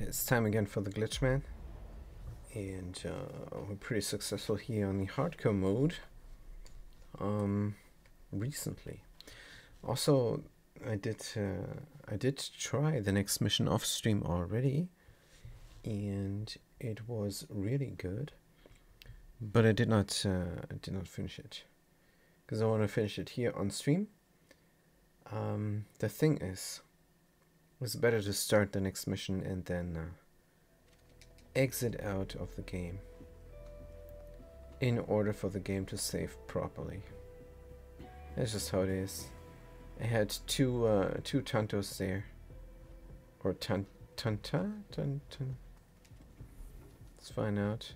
it's time again for the glitch man. And uh, we're pretty successful here on the hardcore mode. Um, recently. Also, I did uh, I did try the next mission off stream already, and it was really good. But I did not uh, I did not finish it because I want to finish it here on stream. Um, the thing is, it's better to start the next mission and then uh, exit out of the game in order for the game to save properly. That's just how it is. I had two uh, two Tantos there, or tan tanta tan tan. Let's find out.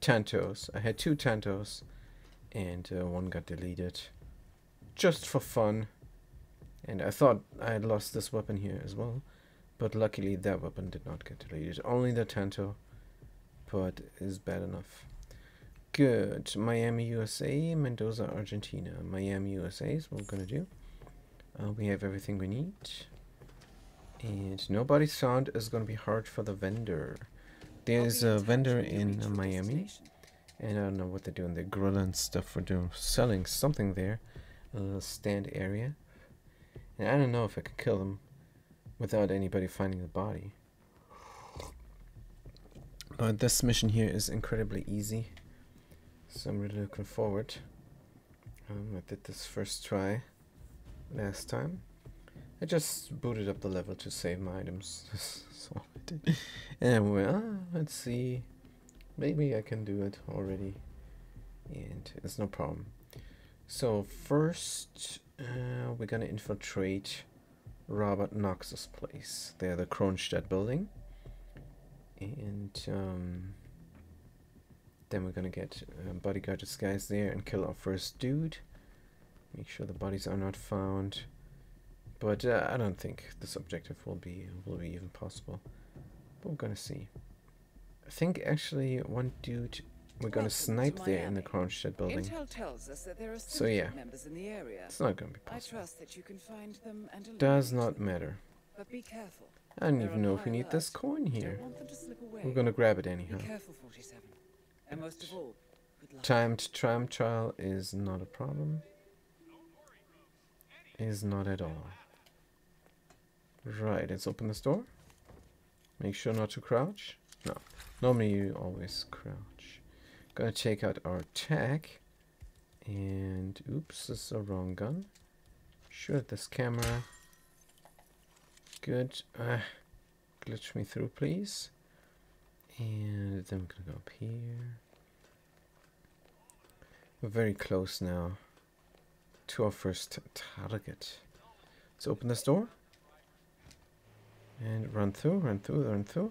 Tantos. I had two Tantos, and uh, one got deleted, just for fun. And I thought I had lost this weapon here as well. But luckily that weapon did not get deleted. Only the Tanto. But is bad enough. Good. Miami, USA. Mendoza, Argentina. Miami, USA is what we're going to do. Uh, we have everything we need. And nobody's found is going to be hard for the vendor. There's a vendor in uh, Miami. And I don't know what they're doing. They're grilling stuff for doing selling something there. A little stand area. And I don't know if I can kill him without anybody finding the body. But this mission here is incredibly easy. So I'm really looking forward. Um, I did this first try last time. I just booted up the level to save my items. That's all I did. And well, let's see. Maybe I can do it already. And it's no problem. So first, uh, we're gonna infiltrate Robert Knox's place. They're the Kronstadt building. And um, then we're gonna get uh, bodyguard disguise there and kill our first dude. Make sure the bodies are not found. But uh, I don't think this objective will be will be even possible. But we're gonna see. I think actually one dude we're gonna snipe there in the Kronstadt building. Intel tells us that there are So yeah, members in the area. it's not gonna be I possible. trust that you can find them and Does not matter. But be careful. I don't They're even know if we need this coin here. Don't want them to slip away. We're gonna grab it anyhow. Be careful, 47. And most of all. Timed tram trial is not a problem. Is not at all. Right, let's open this door. Make sure not to crouch. No, normally you always crouch. Gonna take out our tag. And oops, this is a wrong gun. Shoot this camera. Good. Uh, glitch me through, please. And then we're gonna go up here. We're very close now to our first target. Let's open this door. And run through, run through, run through.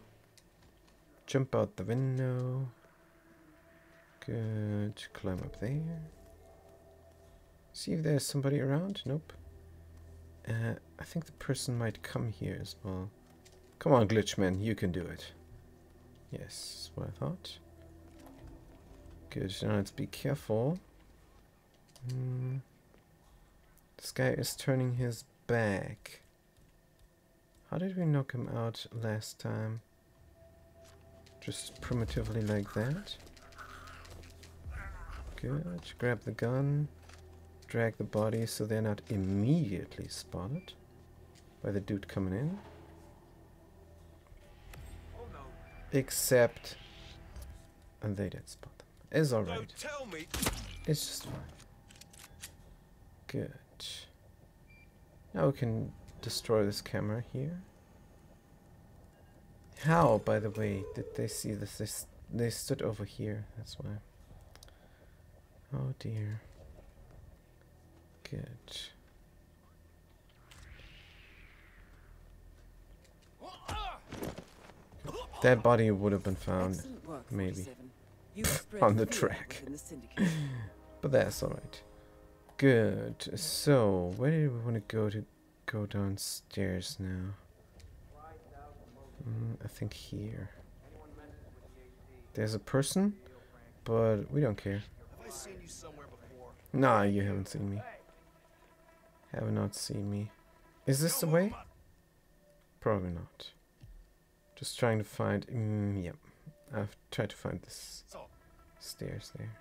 Jump out the window. Good. Climb up there. See if there's somebody around. Nope. Uh, I think the person might come here as well. Come on, Glitchman, you can do it. Yes, what I thought. Good, now let's be careful. Hmm. This guy is turning his back. How did we knock him out last time? Just primitively like that. Good. Grab the gun. Drag the body so they're not immediately spotted by the dude coming in. Except and they did spot them. It's alright. It's just fine. Good. Now we can destroy this camera here. How, by the way, did they see this? They, they stood over here, that's why. Oh dear. Good. That body would have been found, maybe. On the track. but that's alright. Good. So, where do we want to go to go downstairs now? Mm, I think here. There's a person, but we don't care. I seen you somewhere before? Nah, you haven't seen me. Have not seen me. Is this the way? Probably not. Just trying to find. Mm, yep. I've tried to find this stairs there.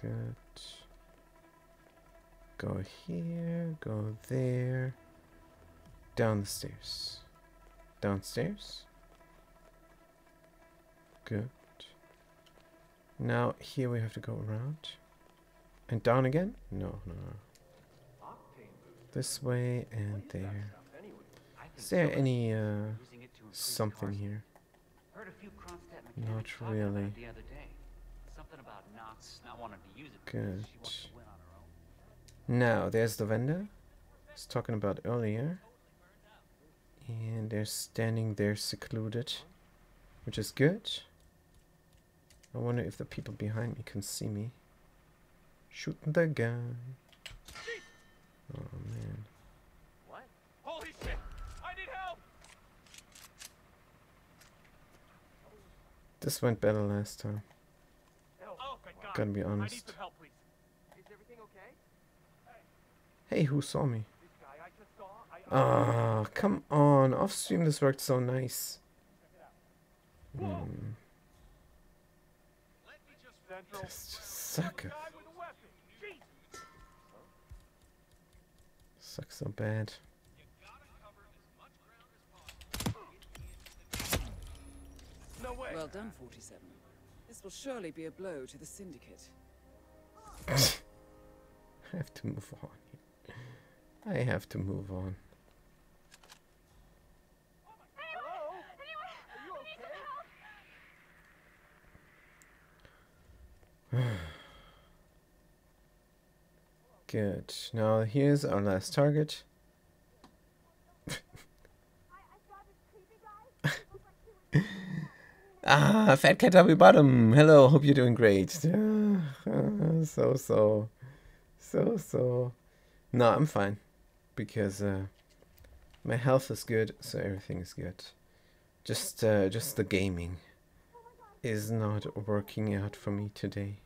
Good. Go here, go there. Down the stairs. Downstairs. Good. Now here we have to go around. And down again? No, no, no. This way and there. Is there any uh Using it to improve something here? Heard a few Kronstadt Not mechanics talking about really. it The other day. Something about Knox not wanting to use it Good. because she wants to win on her own. Now, there's the vendor. I was talking about earlier. And they're standing there secluded, which is good. I wonder if the people behind me can see me. Shooting the gun. Oh man. what? Holy shit! I need help! This went better last time. Oh. Gotta be I need honest. help, please. Is everything okay? Hey, who saw me? This guy I just saw, I... Ah, come on. Off stream this worked so nice. Hmm. Let me just... Central. This just suck. Guy with a weapon. Jesus. Sucks so bad. No way. Well done, 47. This will surely be a blow to the Syndicate. I have to move on. I have to move on. Hello? Are you okay? Good. Now here's our last target. ah, Fat Cat W Bottom. Hello, hope you're doing great. So so, so so. No, I'm fine because uh, my health is good, so everything is good. Just uh, just the gaming is not working out for me today.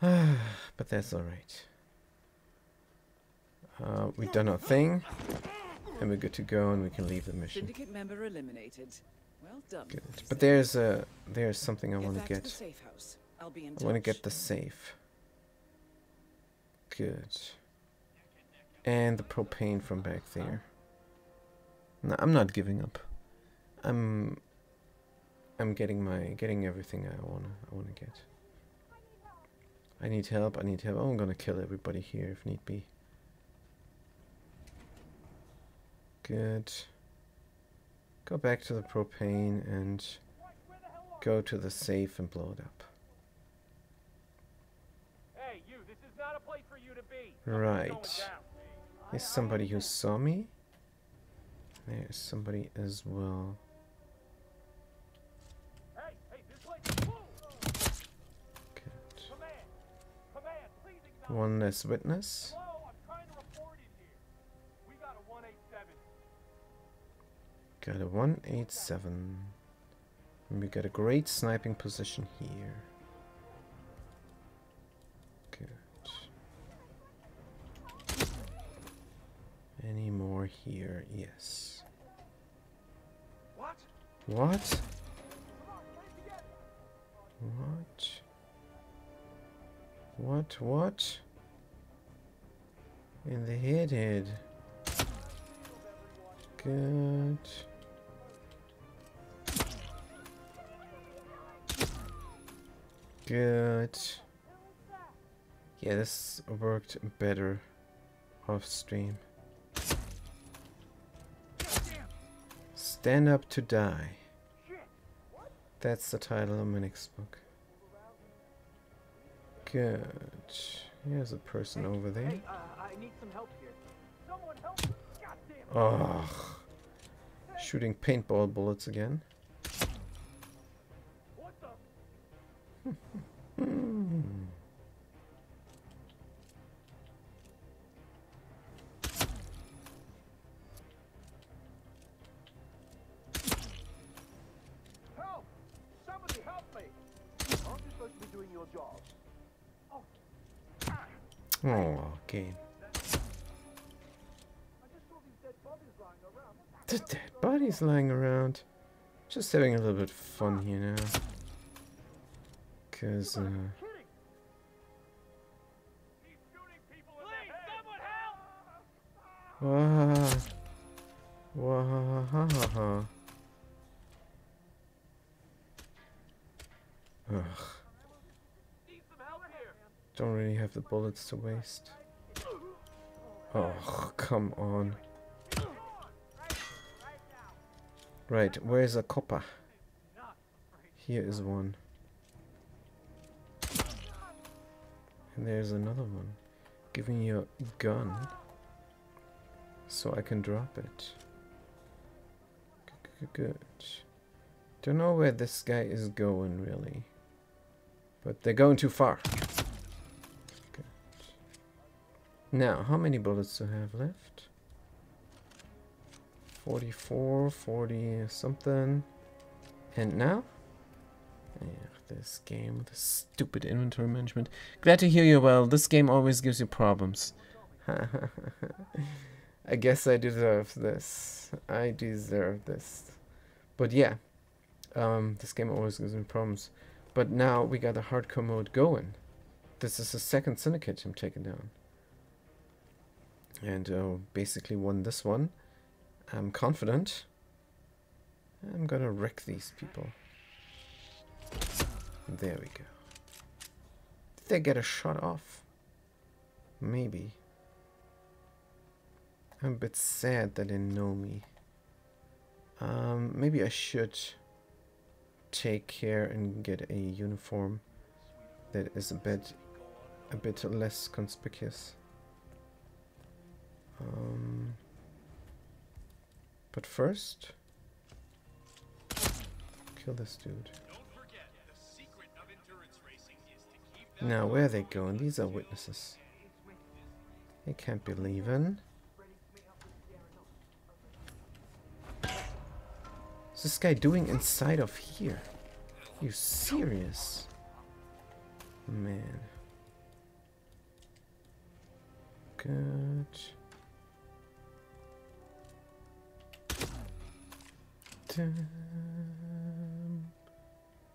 but that's alright. Uh, we've done our thing, and we're good to go, and we can leave the mission. Syndicate member eliminated. Well done. Good. But there's uh, there's something I want to get. safe house. I'll be in I want to get the safe. Good. And the propane from back there. No, I'm not giving up. I'm I'm getting my getting everything I wanna I wanna get. I need help, I need help. I'm gonna kill everybody here if need be. Good. Go back to the propane and go to the safe and blow it up. Hey, you, this is not a place for you to be. Right. There's somebody who saw me. There's somebody as well. Report in here. We got a 187. Got a 187. And we got a great sniping position here. Good. Any more here? Yes. What? What? What? What? What? In the head head. Good. Good. Yeah, this worked better off stream. Stand up to die. That's the title of my next book. Good. Here's a person over there. Hey, uh, I need some help here. Someone help me. God damn. Ugh. Shooting paintball bullets again. Oh, okay. The dead bodies lying around. Just having a little bit of fun here now. Cause, uh! Wah. Wah. Ugh. Need some help here! Don't really have the bullets to waste. Oh, come on. Right, where's a copper? Here is one. And there's another one. Give me your gun. So I can drop it. Good, good, good. Don't know where this guy is going, really. But they're going too far. Now, how many bullets do I have left? 44, 40 something. And now? Yeah, this game, this stupid inventory management. Glad to hear you well. This game always gives you problems. I guess I deserve this. I deserve this. But yeah, um, this game always gives me problems. But now we got a hardcore mode going. This is the second syndicate I'm taking down. And uh, basically won this one. I'm confident. I'm gonna wreck these people. There we go. Did they get a shot off? Maybe. I'm a bit sad that they know me. Um, maybe I should take care and get a uniform that is a bit a bit less conspicuous. Um, but first, kill this dude. Now, where are they going? These are witnesses. They can't be leaving. What's this guy doing inside of here? You serious? Man. Good. Dum,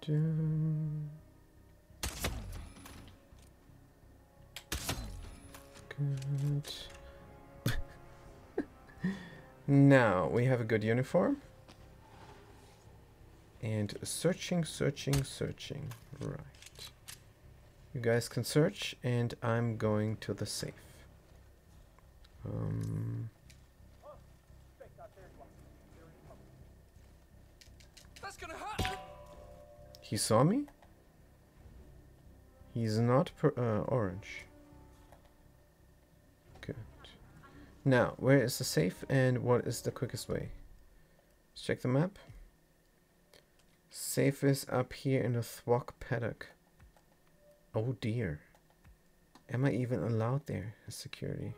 dum. Good. now we have a good uniform. And searching, searching, searching. Right. You guys can search, and I'm going to the safe. Um, That's gonna hurt! He saw me? He's not uh, orange. Good. Now, where is the safe, and what is the quickest way? Let's check the map. Safe is up here in the Thwack paddock. Oh dear. Am I even allowed there as security?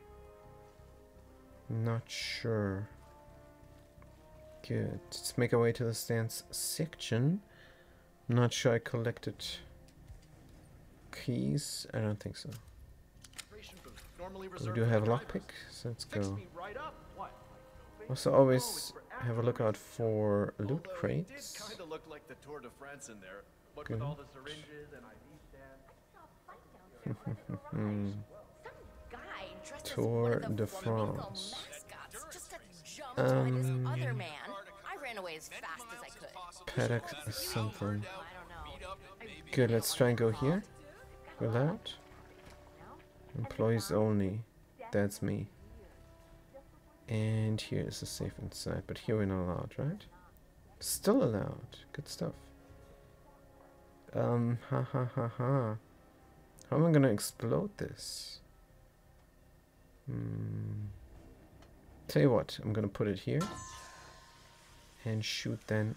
Not sure. Good. Let's make our way to the stands section. Not sure I collected keys. I don't think so. We do have a lockpick, so let's go. Also always have a look out for loot crates. Kind of looked like the Tour de France in there. What Good. with all the syringes and IV stands. Guy dressed Tour as one of de France. mascots just to jump on this Um, other man. I ran away as fast as I could. Paddock is something. I don't know. Good, let's try and go here. Without. Employees only. That's me. And here is the safe inside, but here we're not allowed, right? Still allowed. Good stuff. Um, ha ha ha ha. How am I gonna explode this? Hmm. Tell you what, I'm gonna put it here. And shoot then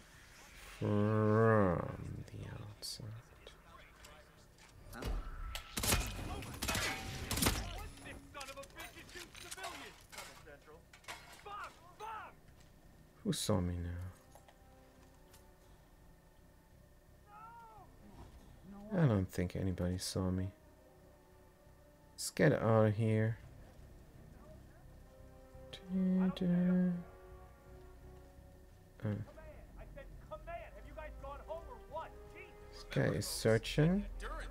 from the outside. Who saw me now? I don't think anybody saw me. Let's get out of here. Jesus! This guy is searching.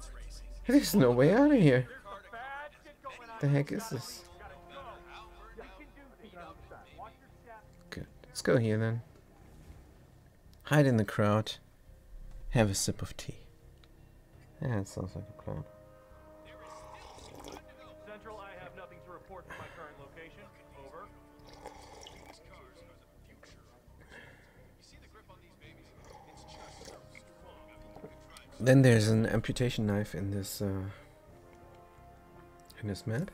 There's no way out of here. Bad shit going on. The heck is this? Gotta go. We can do things outside. Watch your step. Good. Let's go here then. Hide in the crowd. Have a sip of tea. Yeah, it sounds like a plan. Then there's an amputation knife in this uh, in this map.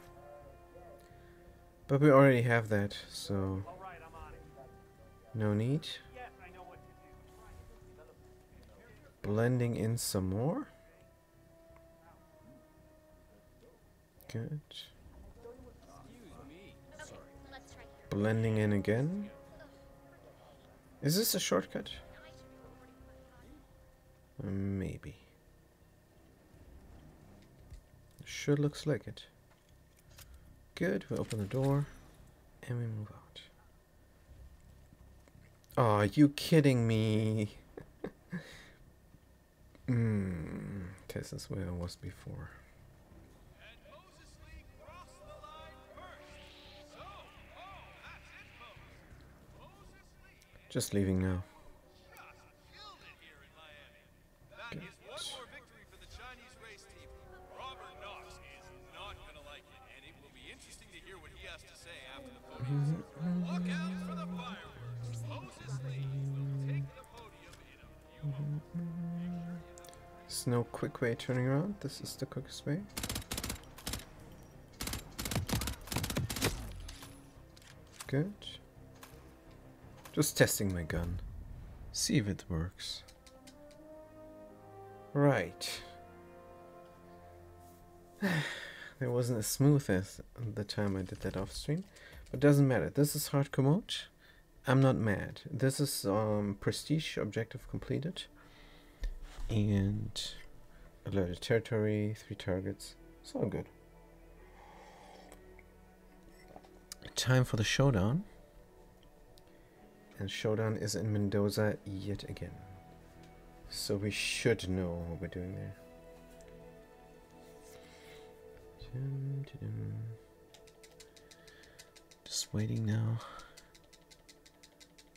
But we already have that, so no need. Blending in some more. Good. Blending in again. Is this a shortcut? Maybe. Sure looks like it. Good, we open the door and we move out. Oh, are you kidding me? Hmm, this is where I was before. Just leaving now. No quick way turning around. This is the quickest way. Good. Just testing my gun. See if it works. Right. It wasn't as smooth as the time I did that off stream. But doesn't matter. This is hardcore mode. I'm not mad. This is um, prestige objective completed. And alerted territory, three targets. It's all good. Time for the showdown. And showdown is in Mendoza yet again. So we should know what we're doing there. Just waiting now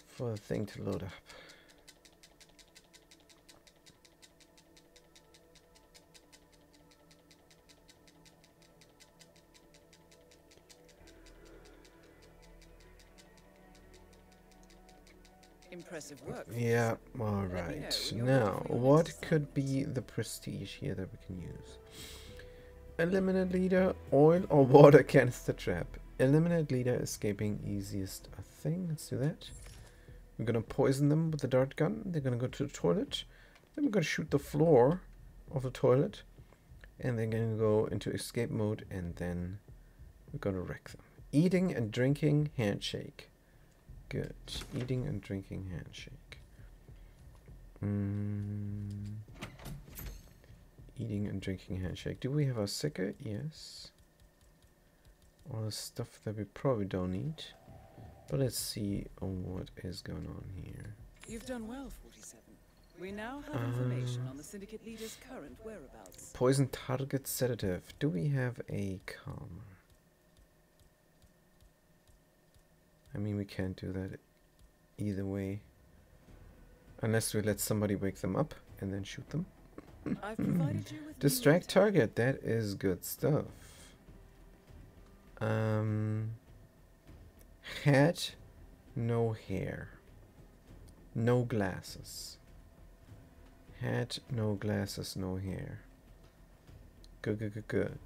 for the thing to load up. Impressive work. Yeah, all me right. know when you're Now, ready for your what could be the prestige here that we can use? Eliminate leader, oil, or water canister trap. Eliminate leader, escaping easiest uh, thing. Let's do that. We're gonna poison them with the dart gun. They're gonna go to the toilet. Then we're gonna shoot the floor of the toilet. And they're gonna go into escape mode, and then we're gonna wreck them. Eating and drinking handshake. Good. Eating and drinking handshake. Mm. Eating and drinking handshake. Do we have a Sieker? Yes. All the stuff that we probably don't need. But let's see what is going on here. You've done well, 47. We now have information Uh, on the syndicate leader's current whereabouts. Poison target sedative. Do we have a calmer? I mean, we can't do that either way. Unless we let somebody wake them up and then shoot them. I've provided you with Distract target. That is good stuff. Um, hat, no hair, no glasses. Hat, no glasses, no hair. Good, good, good, good.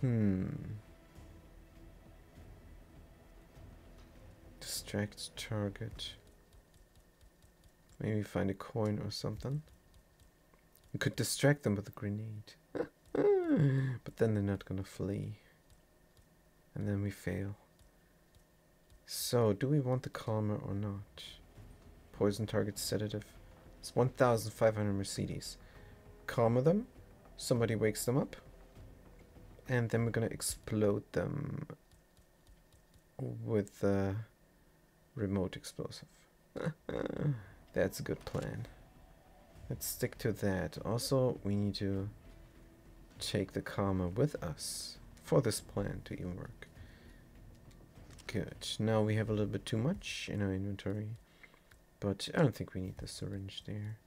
Hmm. Distract target. Maybe find a coin or something. We could distract them with a grenade. but then they're not gonna flee. And then we fail. So, do we want the calmer or not? Poison target sedative. It's 1,500 Mercedes. Calmer them. Somebody wakes them up. And then we're gonna explode them with uh, remote explosive. That's a good plan. Let's stick to that. Also, we need to take the calmer with us for this plan to even work. Good. Now we have a little bit too much in our inventory, but I don't think we need the syringe there.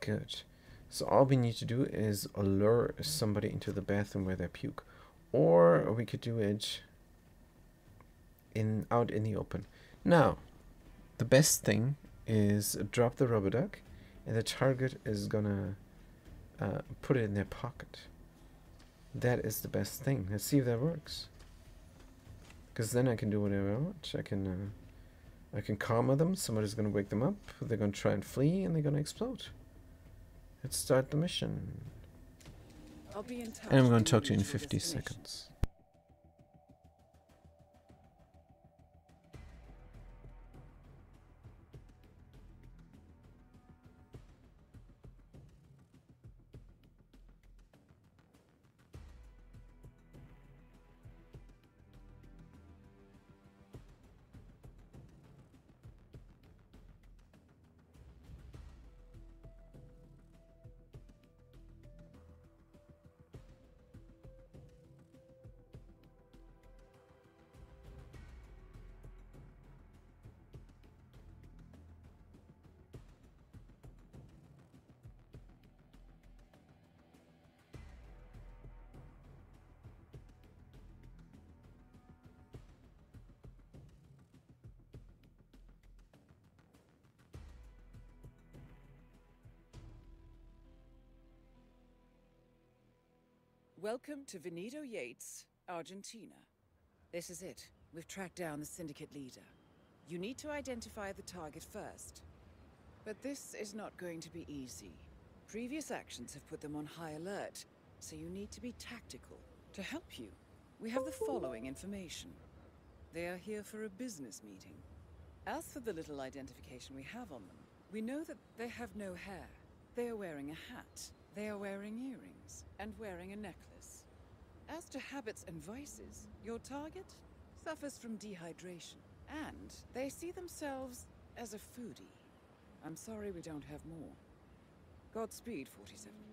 Good. So all we need to do is lure somebody into the bathroom where they puke. Or we could do it in out in the open. Now, the best thing is drop the rubber duck and the target is gonna uh, put it in their pocket. That is the best thing. Let's see if that works. Because then I can do whatever I want. I can, uh, I can calmer them. Somebody's gonna wake them up. They're gonna try and flee, and they're gonna explode. Let's start the mission. I'll be in touch And I'm gonna talk to you in 50 destination. seconds. Welcome to Veneto Yates, Argentina. This is it. We've tracked down the syndicate leader. You need to identify the target first. But this is not going to be easy. Previous actions have put them on high alert, so you need to be tactical. To help you, we have the following information. They are here for a business meeting. As for the little identification we have on them, we know that they have no hair. They are wearing a hat. They are wearing earrings and wearing a necklace. As to habits and vices, your target suffers from dehydration, and they see themselves as a foodie. I'm sorry we don't have more. Godspeed, 47.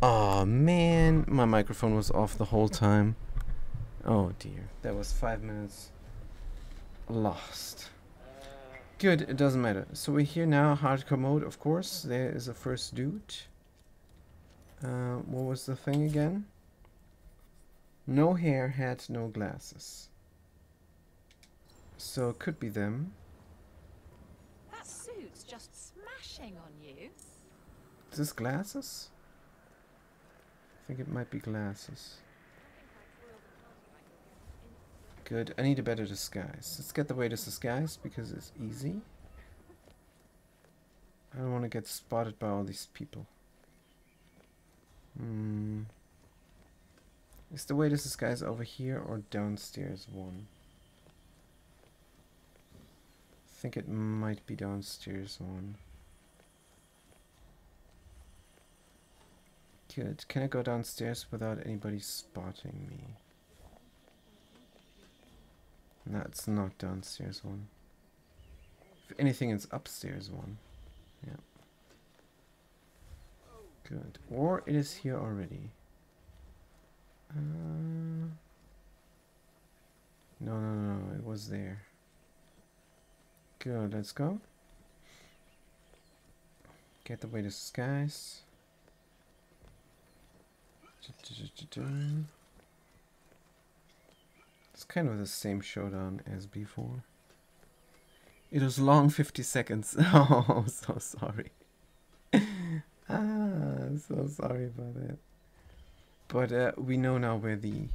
Oh man, my microphone was off the whole time. Oh dear, that was five minutes lost. Good, it doesn't matter. So we're here now, hardcore mode, of course. There is a first dude. Uh, what was the thing again? No hair, hat, no glasses. So it could be them. That suit's just smashing on you. Is this glasses? Think it might be glasses. Good. I need a better disguise. Let's get the way to disguise because it's easy. I don't want to get spotted by all these people. Hmm. Is the way to disguise over here or downstairs one? I think it might be downstairs one. Good. Can I go downstairs without anybody spotting me? That's not downstairs one. If anything, it's upstairs one. Yeah. Good. Or it is here already. Uh, no, no, no, it was there. Good, let's go. Get the way to skies. It's kind of the same showdown as before. It was long 50 seconds. Oh, so sorry. ah, so sorry about that. But uh, we know now where the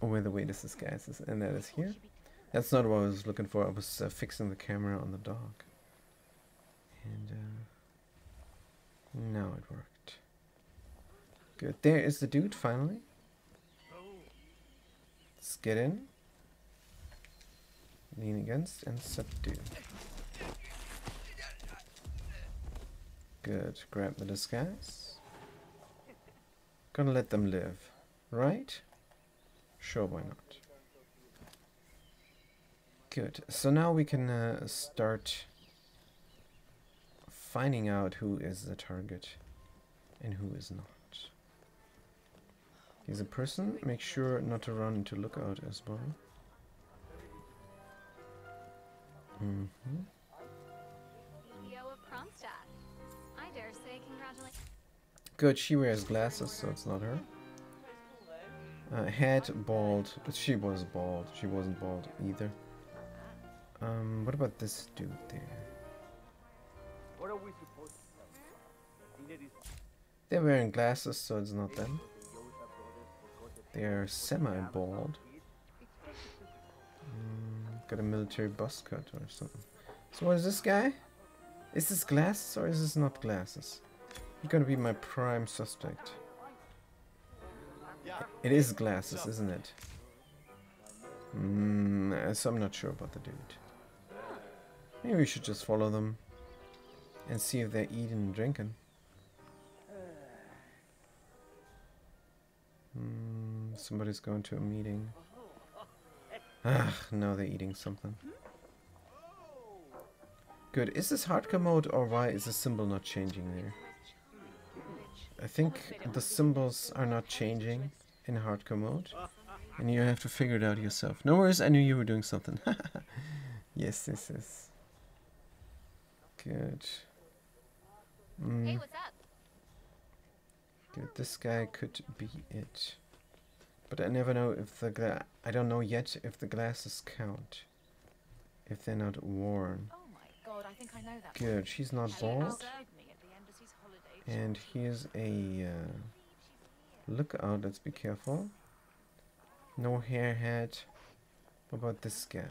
where the this disguise is, and that is here. That's not what I was looking for. I was uh, fixing the camera on the dog, and uh, now it worked. Good. There is the dude, finally. Let's get in. Lean against and subdue. Good. Grab the disguise. Gonna let them live, right? Sure, why not? Good. So now we can uh, start finding out who is the target and who is not. He's a person. Make sure not to run into lookout as well. Mm -hmm. Good, she wears glasses, so it's not her. Uh, head bald, but she was bald. She wasn't bald either. Um, what about this dude there? What are we supposed to They're wearing glasses, so it's not them. They're semi-bald. Mm, got a military bus cut or something. So what is this guy? Is this glasses or is this not glasses? He's gonna be my prime suspect. It is glasses, isn't it? Mm, so I'm not sure about the dude. Maybe we should just follow them and see if they're eating and drinking. Somebody's going to a meeting. Ah, now they're eating something. Good. Is this hardcore mode or why is the symbol not changing there? I think the symbols are not changing in hardcore mode. And you have to figure it out yourself. No worries, I knew you were doing something. yes, this is. Good. Mm. Hey, what's up? Good, this guy could be it. But I never know if the gla I don't know yet if the glasses count. If they're not worn. Oh my god, I I think I know that. Good, she's not bald. served me at the embassy's holiday And here's a uh, lookout. Let's be careful. No hair hat. What about this guy?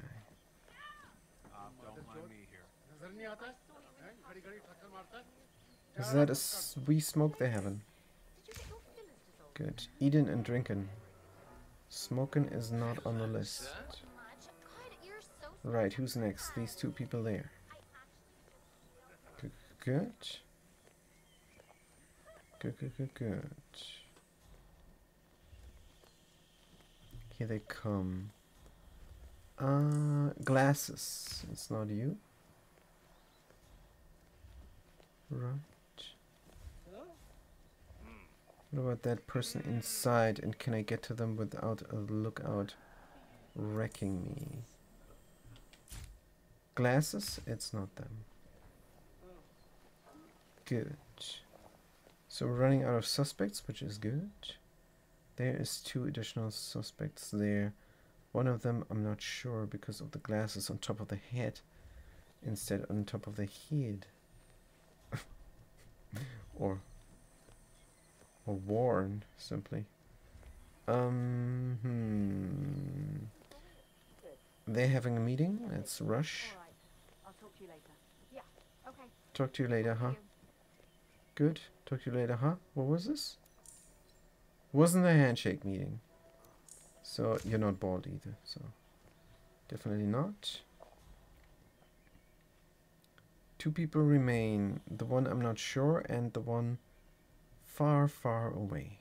Is that a s- we smoke the haven't? Good. Eating and drinking. Smoking is not on the list. Right, who's next? These two people there. Good. Good. Good, good, good. Here they come. Uh, glasses. It's not you. Right. What about that person inside? And can I get to them without a lookout wrecking me? Glasses? It's not them. Good. So we're running out of suspects, which is good. There is two additional suspects there. One of them I'm not sure because of the glasses on top of the head instead on top of the head. or or worn simply. Um hmm. They're having a meeting. Let's rush. I'll talk to you later. Yeah, okay. Talk to you later, huh? Good. Talk to you later, huh? What was this? Wasn't a handshake meeting. So you're not bald either, so definitely not. Two people remain. The one I'm not sure and the one far, far away.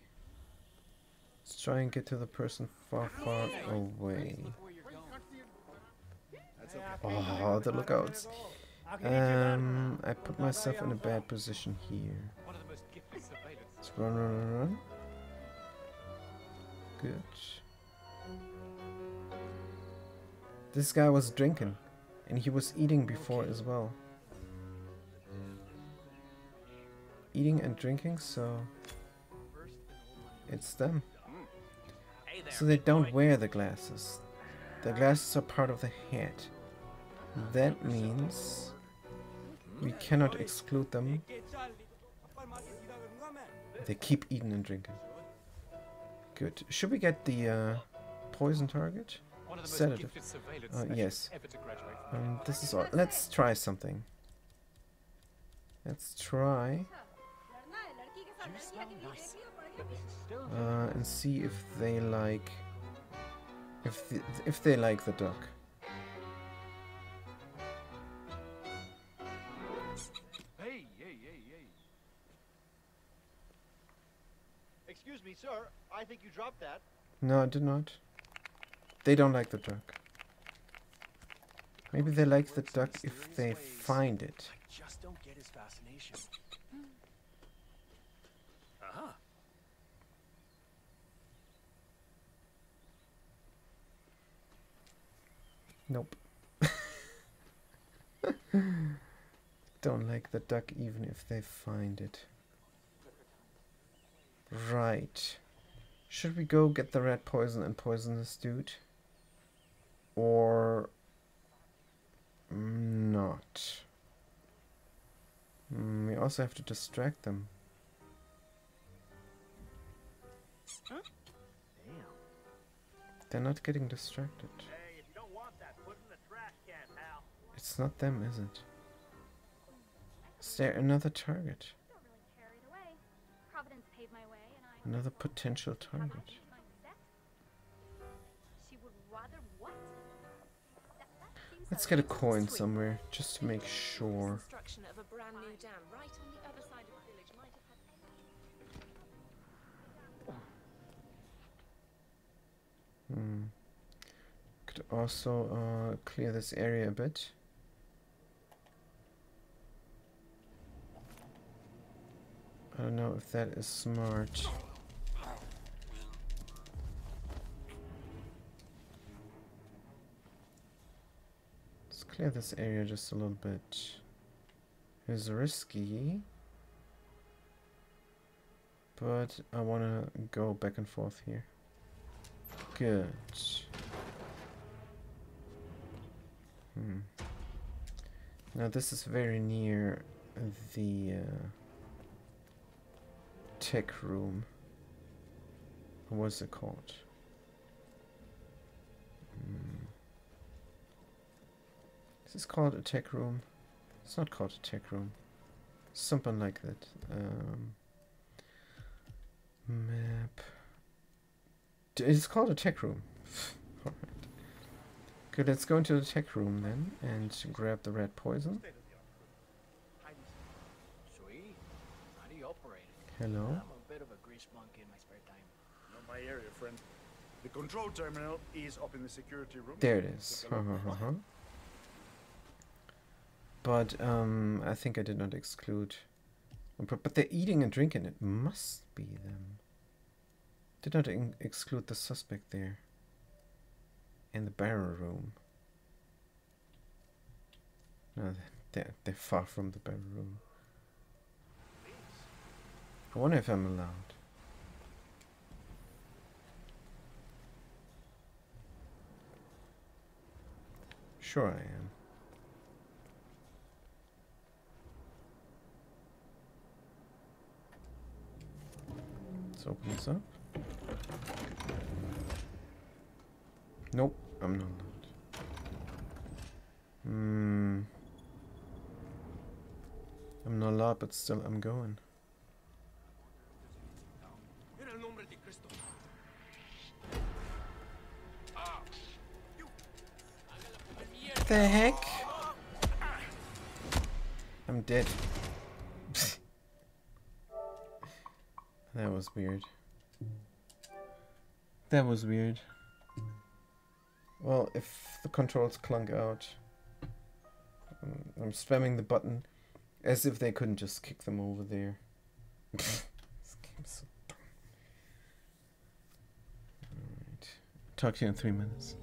Let's try and get to the person far, far away. Oh, the lookouts. Um, I put myself in a bad position here. One of the most. Let's run, run, run, run. Good. This guy was drinking, and he was eating before as well. Eating and drinking, so it's them. So they don't wear the glasses. The glasses are part of the hat. That means we cannot exclude them. They keep eating and drinking. Good. Should we get the uh, poison target? Sedative. Uh, yes. Um, this is all. Let's try something. Let's try uh, and see if they like if the, if they like the duck. Hey, hey, hey, hey. Excuse me, sir. I think you dropped that. No, I did not. They don't like the duck. Maybe they like the duck if they find it. Just don't get his fascination. Nope. Don't like the duck even if they find it. Right. Should we go get the rat poison and poison this dude? Or not? Mm, we also have to distract them. Damn. They're not getting distracted. It's not them, is it? Is there another target? Another potential target. Let's get a coin somewhere, just to make sure. Hmm. Could also uh, clear this area a bit. I don't know if that is smart. Let's clear this area just a little bit. It's risky. But I want to go back and forth here. Good. Hmm. Now this is very near the uh, tech room. What's it called? Hmm. Is this called a tech room? It's not called a tech room. Something like that. Um, map. It's called a tech room. Alright. Okay, let's go into the tech room then and grab the red poison. Sweet. How do you operate it? Hello. I'm a bit of a grease monkey in my spare time. Not my area, friend. The control terminal is up in the security room. There it is. Take a. Uh-huh. But um, I think I did not exclude. But, but they're eating and drinking. It must be them. Did not in- exclude the suspect there. In the barrel room. No, they're, they're far from the barrel room. I wonder if I'm allowed. Sure I am. Let's open this up. Nope, I'm not allowed. Hmm. I'm not allowed, but still I'm going. The heck? I'm dead. that was weird. That was weird. Well, if the controls clunk out, I'm spamming the button as if they couldn't just kick them over there. this game's so dumb. Alright. Talk to you in three minutes.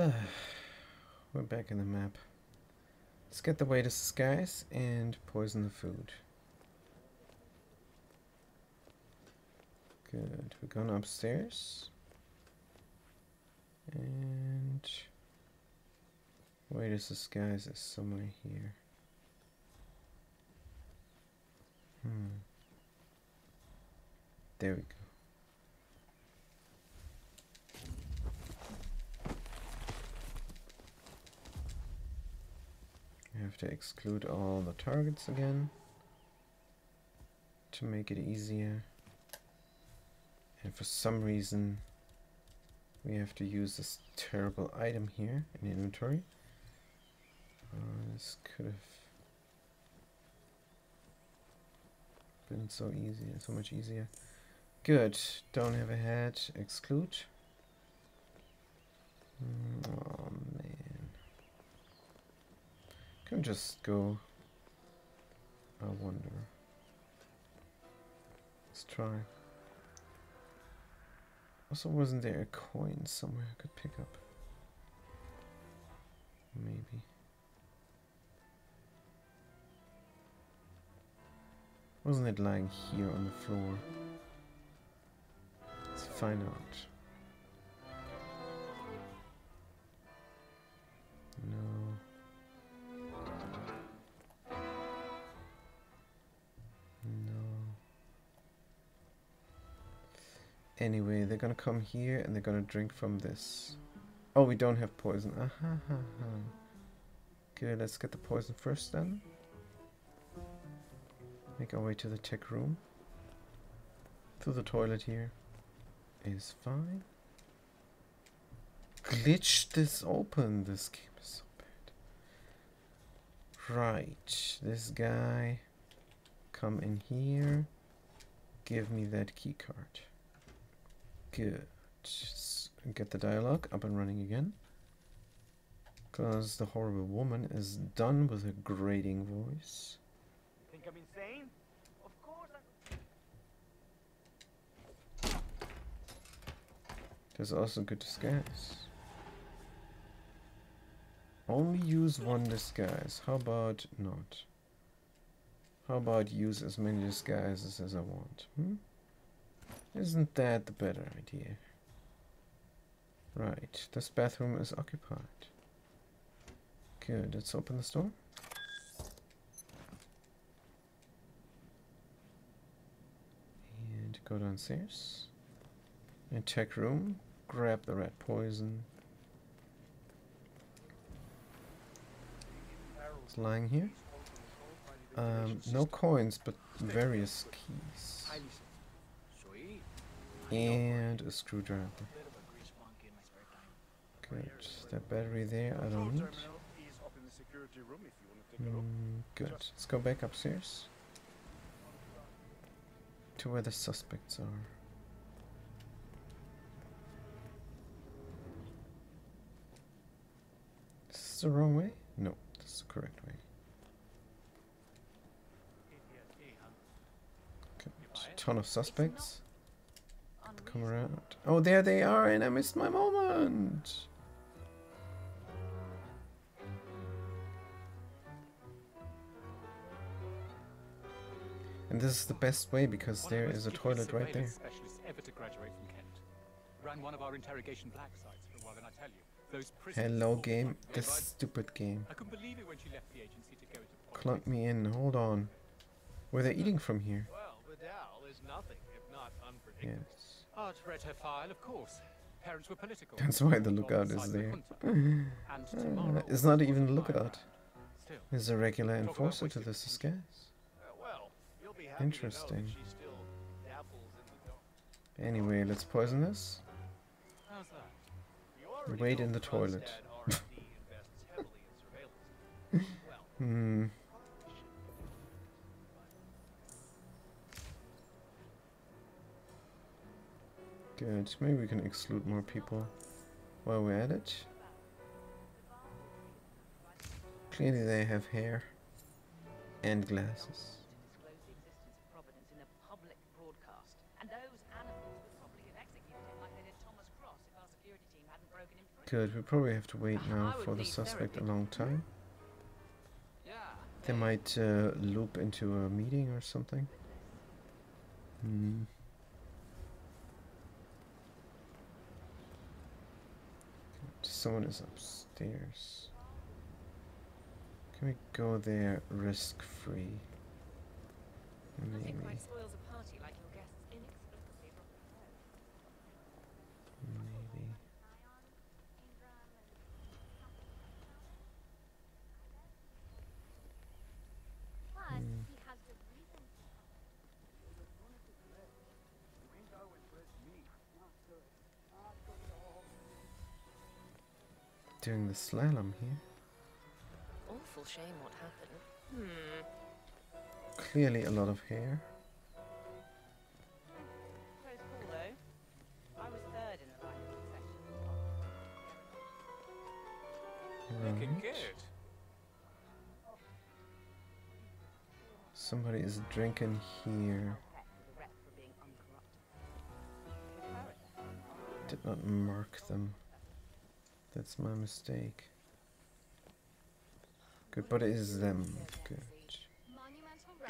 We're back in the map. Let's get the waiter disguise and poison the food. Good. We're going upstairs. And... waiter disguise is somewhere here? Hmm. There we go. Have to exclude all the targets again to make it easier. And for some reason we have to use this terrible item here in the inventory. Uh, this could have been so easy, so much easier. Good. Don't have a head. Exclude. Mm, oh. Can just go. I wonder. Let's try. Also, wasn't there a coin somewhere I could pick up? Maybe. Wasn't it lying here on the floor? Let's find out. Anyway, they're gonna come here and they're gonna drink from this. Oh, we don't have poison. Good, let's get the poison first then. Make our way to the tech room. Through the toilet here. Is fine. Glitch this open. This game is so bad. Right. This guy. Come in here. Give me that key card. Good. Just get the dialogue up and running again. Because the horrible woman is done with her grating voice. Think I'm insane? Of course I'm... There's also good disguise. Only use one disguise. How about not? How about use as many disguises as I want? Hmm? Isn't that the better idea? Right, this bathroom is occupied. Good, let's open the door. And go downstairs. And check room. Grab the red poison. It's lying here. Um, no coins, but various keys. And a screwdriver. A. Good. That battery there I don't need. a. Mm, good. Let's go back upstairs. To where the suspects are. Is this the wrong way? No, this is the correct way. Okay. Ton of suspects. Come around. Oh, there they are, and I missed my moment. And this is the best way because One there the is a toilet right there. ever to graduate from Kent. Ran one of our interrogation black sites for a while, and I tell you, those Hello game, this stupid game. I couldn't believe it when she left the agency to go to. Clunk me in, hold on. Were they eating from here? Well, Vidal is nothing if not unpredictable. Yes. I'd read her file, of course. Parents were political. That's why the lookout is there. Uh, it's not even a lookout. Is a regular enforcer to this disguise. Uh, well, you'll be happy to know Interesting. that she still dabbles in the dark. Anyway, let's poison this. how's that? You already Wait in the toilet. Kronstadt R&D invests heavily in surveillance. Well, Hmm. Good. Maybe we can exclude more people while we're at it. Clearly they have hair and glasses. disclose the existence of Providence in a public broadcast. And those animals would probably have executed him like they did Thomas Cross if our security team hadn't broken him free. Good, we probably have to wait now for the suspect a long time. They might uh, loop into a meeting or something. Hmm. Someone is upstairs. Can we go there risk free? Spoils a party Doing the slalom here. Awful shame what happened. Hmm. Clearly a lot of hair. Close call, though. I was third in the line of succession. Looking Right. good. Somebody is drinking here. Did not mark them. That's my mistake. Good, but it is them. Good.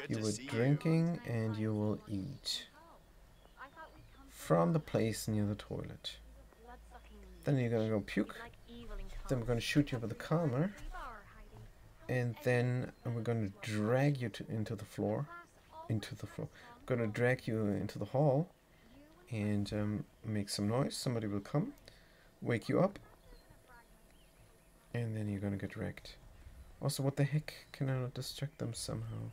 You were drinking and you will eat. From the place near the toilet. Then you're gonna go puke. Then we're gonna shoot you with a calmer. And then we're gonna drag you to, into the floor. Into the floor. We're gonna drag you into the hall. And um, make some noise. Somebody will come. Wake you up. And then you're gonna get wrecked. Also, what the heck? Can I not distract them somehow?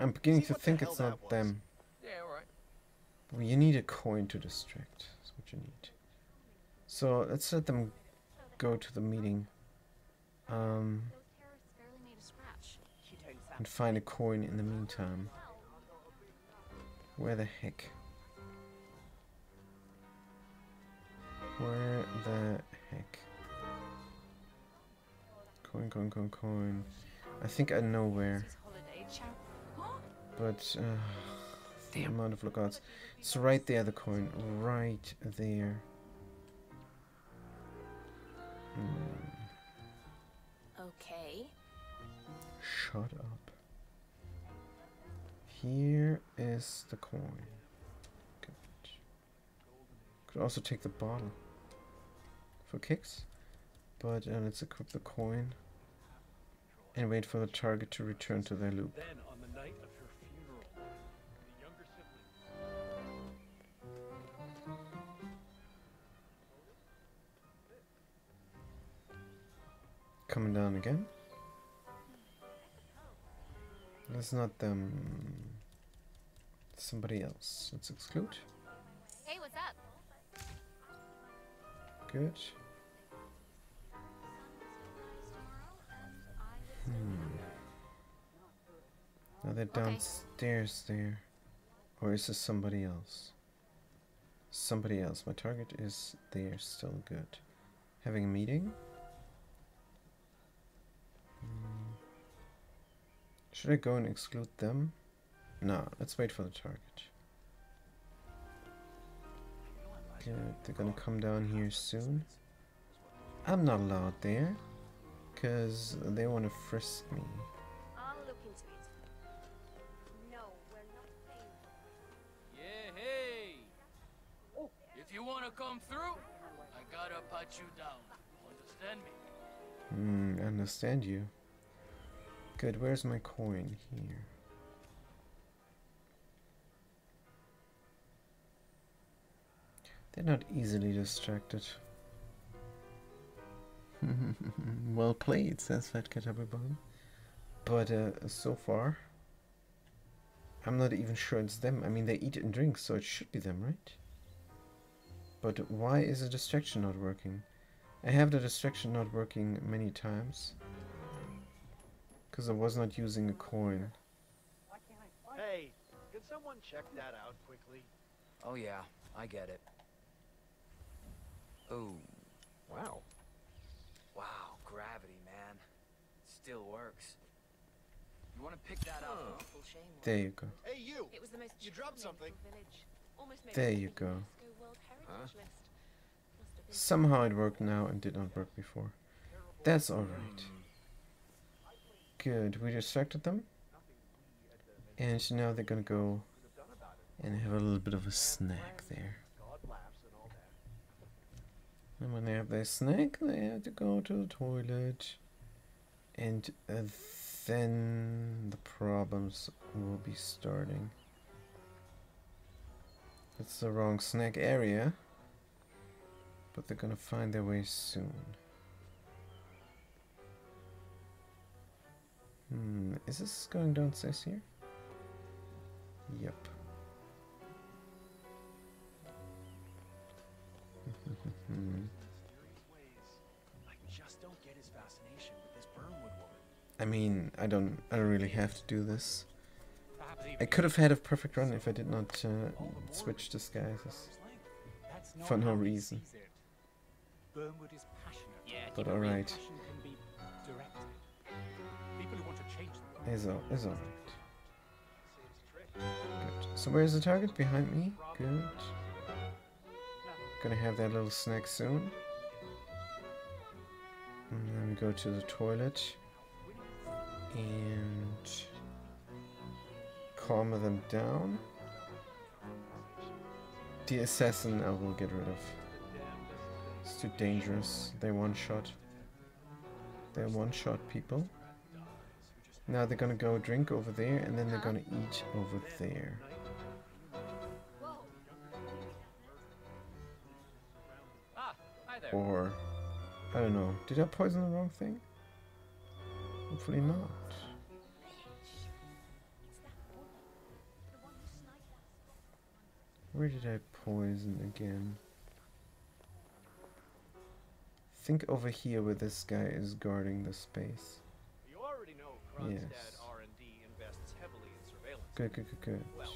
I'm beginning to think it's not them. Yeah, alright. Well, you need a coin to distract. That's what you need. So let's let them go to the meeting. Um, and find a coin in the meantime. Where the heck? Where the heck? Coin, coin, coin, coin. I think I know where. But uh, the amount of lookouts. It's right there, the coin. Right there. Hmm, Okay. shut up. Here is the coin. Good. Could also take the bottle for kicks. But uh, let's equip the coin and wait for the target to return to their loop. Then on the night of her funeral, the younger sibling. Coming down again. That's not them. Somebody else. Let's exclude. Hey, what's up? Good. Hmm. Now they're downstairs there. Or is this somebody else? Somebody else. My target is there. Still good. Having a meeting? Hmm. Should I go and exclude them? No, let's wait for the target. Good, they're gonna come down here soon. I'm not allowed there, because they want to frisk me. I'll look into it. No, we're not paying for Yeah, hey! If you wanna come through, I gotta pat you down. Understand me? Hmm, I understand you. Good, where's my coin? Here. They're not easily distracted. well played, says Fat Cat Bone. But uh, so far, I'm not even sure it's them. I mean, they eat and drink, so it should be them, right? But why is the distraction not working? I have the distraction not working many times. Because I was not using a coin. Hey, can someone check that out quickly? Oh yeah, I get it. Oh, Wow. wow, gravity, man. Still works. You want to pick that up? Awful shame. There you go. Hey, you! It was the most You dropped something. village. Almost made There it you go. UNESCO World Heritage List. Must have been Somehow it worked now and did not work before. That's alright. Hmm. Good, we distracted them. And now they're gonna go and have a little bit of a snack there. And when they have their snack, they have to go to the toilet. And uh, then the problems will be starting. It's the wrong snack area. But they're gonna find their way soon. Hmm, is this going downstairs here? Yep. I mean, I don't, I don't really have to do this. I could have had a perfect run if I did not uh, switch disguises for no reason. But alright, is all, is alright. Good. So where's the target? Behind me. Good. Gonna have that little snack soon. And then we go to the toilet. And calm them down. The assassin I will get rid of. It's too dangerous. They one shot. They're one shot people. Now they're gonna go drink over there and then they're gonna eat over there. Ah, there. Or, I don't know, did I poison the wrong thing? Hopefully not. Where did I poison again? Think over here where this guy is guarding the space. You already know Yes. Invests heavily in surveillance. Good, good, good, good. Well,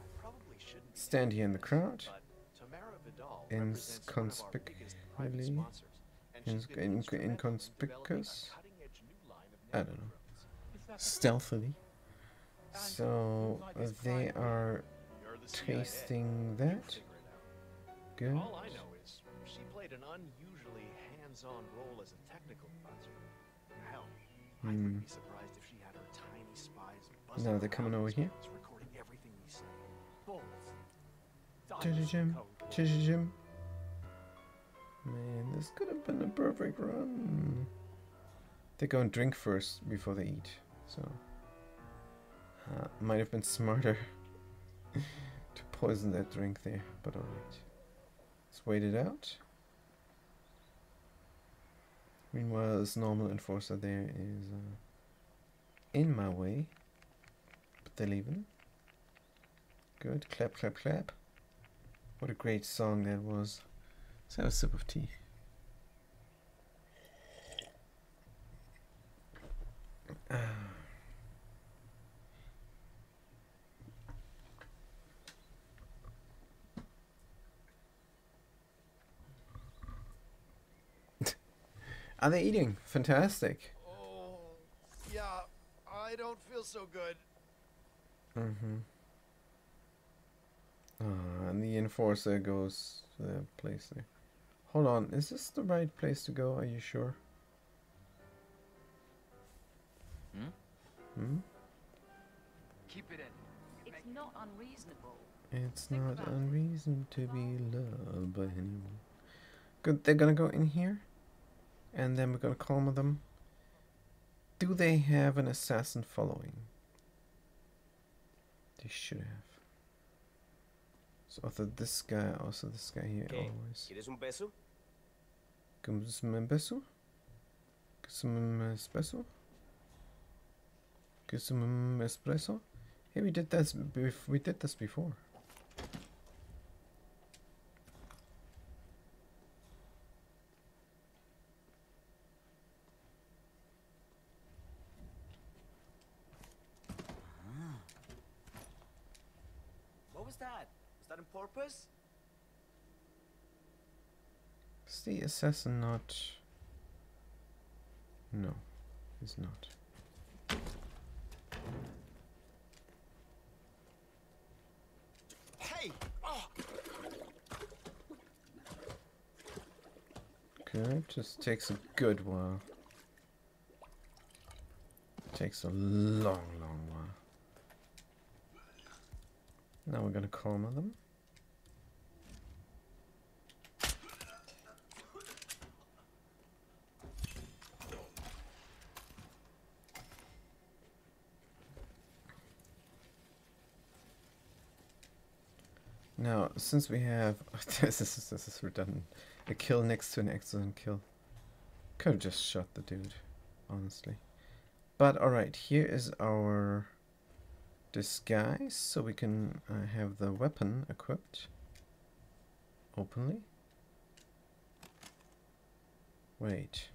I probably shouldn't Stand here in the crowd. but Tamara Vidal represents one of our biggest private Inconspicuously. sponsors, and she's Ins- been in- instrumental in developing a inconspicuous. cutting-edge new line of I don't know. Stealthily. So uh, they are You're the CIA. tasting that. figure it out. Good. All I know is she played an unusually hands-on role as a technical advisor. Hell, I Hmm. wouldn't be surprised if she had her tiny spies buzzing No, they're coming over here. recording everything we say. Bulls, Jim. Jim. Man, this could have been a perfect run. They go and drink first before they eat, so uh, might have been smarter to poison that drink there. But alright, let's wait it out. Meanwhile, this normal enforcer there is uh, in my way, but they're leaving. Good, clap, clap, clap. What a great song that was. Let's have a sip of tea. Are they eating? Fantastic. Oh, yeah, I don't feel so good. Mm-hmm. Ah, and the enforcer goes to the place there. Hold on, is this the right place to go? Are you sure? Hmm? Hmm? Keep it in. It's not unreasonable. It's not unreasonable to be loved by anyone. Good, they're gonna go in here, and then we're gonna calm them. Do they have an assassin following? They should have. So also this guy, also this guy here, ¿Qué? always. ¿Quieres un beso? ¿Quieres un beso? ¿Quieres un espresso? ¿Quieres un espresso? Hey, we did this. We did this before. Ah. What was that? Was that on purpose? Is the assassin not? No, he's not. Good, just takes a good while. Takes a long, long while. Now we're gonna coma them. Now, since we have this is this is redundant, a kill next to an excellent kill. Could have just shot the dude, honestly. But alright, here is our disguise, so we can uh, have the weapon equipped openly. Wait.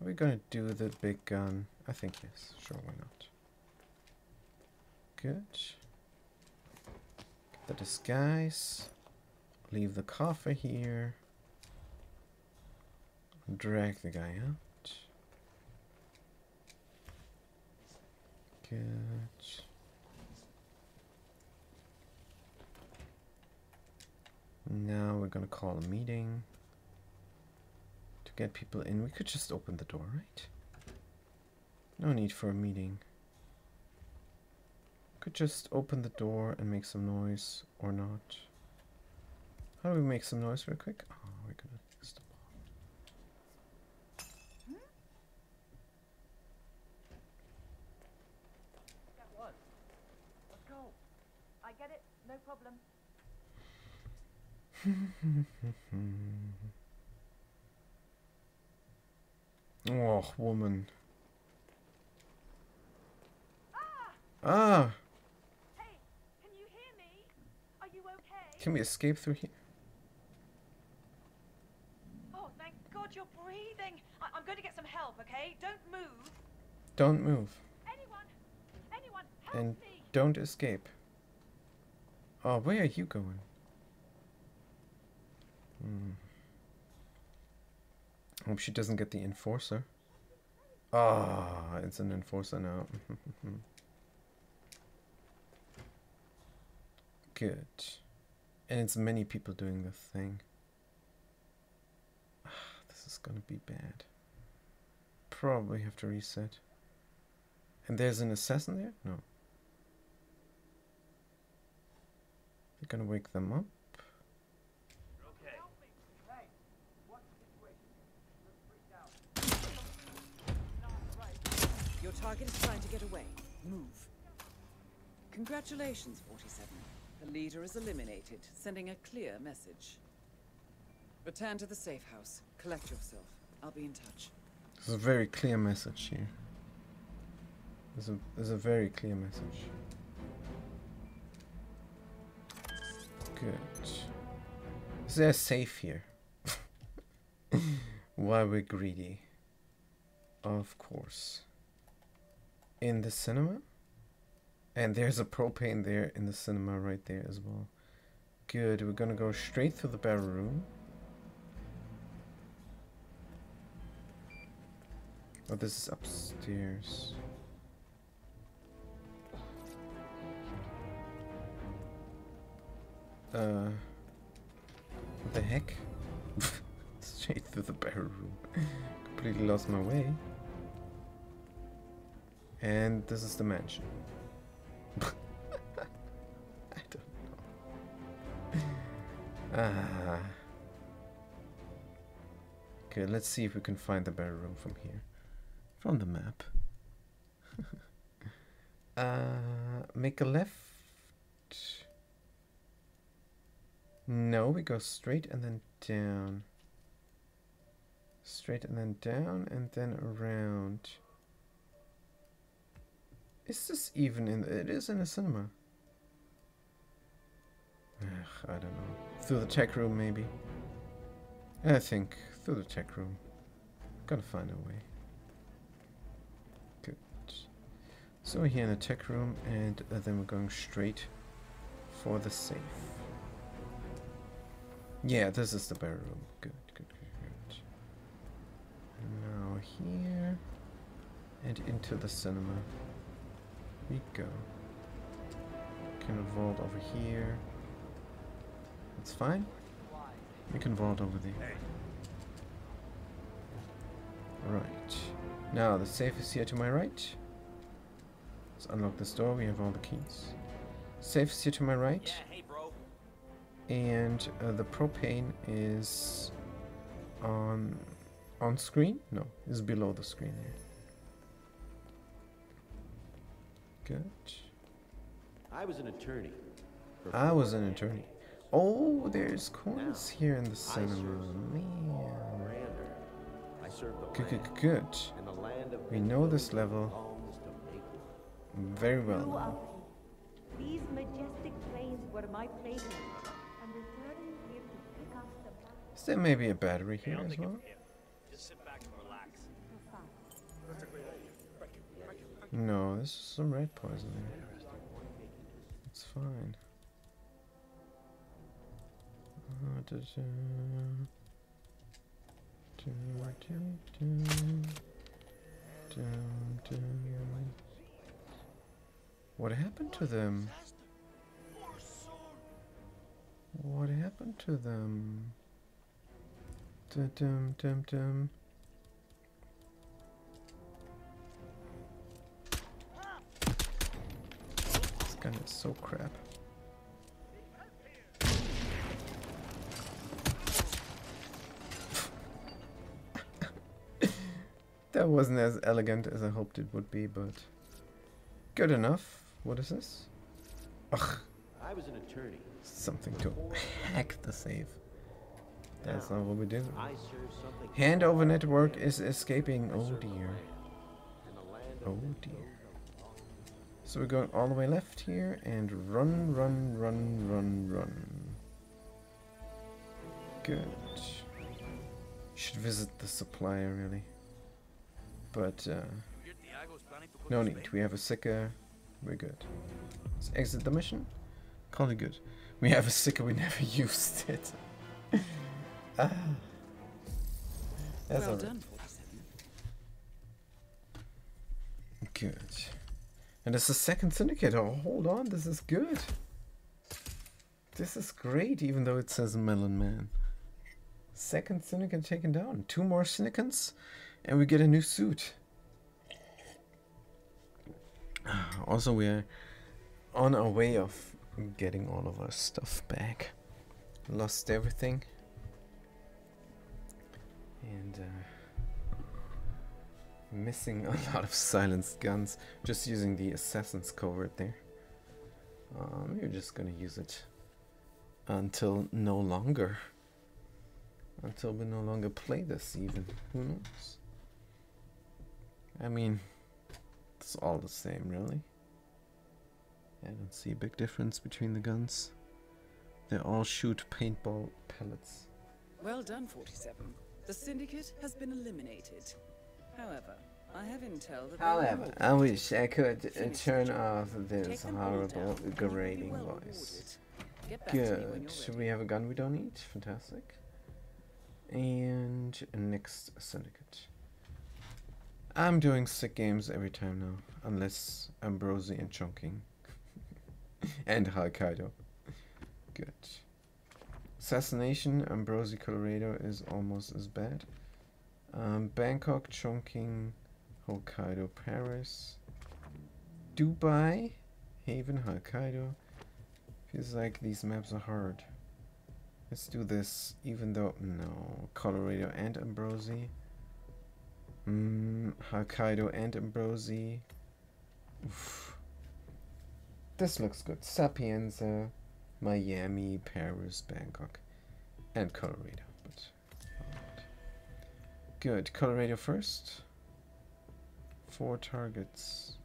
Are we gonna do the big gun? I think yes. Sure, why not? Good. The disguise. Leave the coffer here. Drag the guy out. Good. Now we're gonna call a meeting to get people in. We could just open the door, right? No need for a meeting. Could just open the door and make some noise or not. How do we make some noise real quick? Oh, we're gonna fix the what? Let's go. I get it. No problem. oh, woman. Ah! Hey, can you hear me? Are you okay? Can we escape through here? Oh, thank God you're breathing. I- I'm going to get some help, okay? Don't move. Don't move. Anyone? Anyone, help And me! don't escape. Oh, where are you going? Hmm. Hope she doesn't get the enforcer. Ah, it's an enforcer now. Good. And it's many people doing the thing. Ah, this is gonna be bad. Probably have to reset. And there's an assassin there? No. You're gonna wake them up? Your target is trying to get away. Move. Congratulations, 47. The leader is eliminated, sending a clear message. Return to the safe house. Collect yourself. I'll be in touch. There's a very clear message here. There's a there's a very clear message. Good. Is there a safe here? Why we're greedy. Of course. In the cinema? And there's a propane there in the cinema right there as well. Good, we're gonna go straight through the barrel room. Oh, this is upstairs. Uh, what the heck? Straight through the barrel room. Completely lost my way. And this is the mansion. Ah. Okay, let's see if we can find the barrel room from here. From the map. uh, make a left. No, we go straight and then down. Straight and then down and then around. Is this even in... It is in a cinema. Ugh, I don't know. Through the tech room, maybe. I think through the tech room. Gotta find a way. Good. So we're here in the tech room, and uh, then we're going straight for the safe. Yeah, this is the barrel room. Good, good, good, good. Now here, and into the cinema we go. Can vault over here. It's fine. We can vault over there. Right. Now, the safe is here to my right. Let's unlock this door. We have all the keys. Safe is here to my right. hey, bro. And uh, the propane is on on screen? No, it's below the screen here. Good. I was an attorney. I was an attorney. Oh, there's coins here in the cinema. Man. I served the Good, good, good. and the land of We know this level belongs to Maple. very well. up. These majestic plains were my playground, and returning here to pick up the Is there maybe a battery here as well? Just sit back and relax. No, this is some red poison. It's fine. What happened to them? What happened to them? Dum dum dum dum. This gun is so crap. That wasn't as elegant as I hoped it would be, but good enough. What is this? Ugh, I was an attorney. something to hack the safe. That's not what we did. Handover network is escaping. Oh dear. And the land of Oh dear. So we're going all the way left here and run, run, run, run, run. Good. Should visit the supplier really. But uh, no need. We have a Sieker. We're good. Let's exit the mission. Call it good. We have a Sieker. We never used it. ah. That's well done, 47. Good. And it's the second syndicate. Oh, hold on. This is good. This is great, even though it says Melon Man. Second syndicate taken down. Two more syndicates, and we get a new suit. Also, we're on our way of getting all of our stuff back. Lost everything. And, uh, missing a lot of silenced guns. Just using the assassin's covert there. Um, we're just gonna use it until no longer. Until we no longer play this, even. Who knows? I mean, it's all the same, really. I don't see a big difference between the guns. They all shoot paintball pellets. Well done, 47. The Syndicate has been eliminated. However, I have intel that However, I wish I could uh, turn off this Take them all horrible down, and you will be grating well voice. rewarded. Get back to me when Good. We have a gun we don't need. Fantastic. And next syndicate. I'm doing sick games every time now, unless Ambrose and Chongqing. and Hokkaido. Good. Assassination, Ambrose, Colorado is almost as bad. Um, Bangkok, Chongqing, Hokkaido, Paris, Dubai, Haven, Hokkaido. Feels like these maps are hard. Let's do this, even though no, Colorado and Ambrose. Mm, Hokkaido and Ambrose. Oof. This looks good. Sapienza, Miami, Paris, Bangkok, and Colorado. But alright. good. Colorado first. Four targets.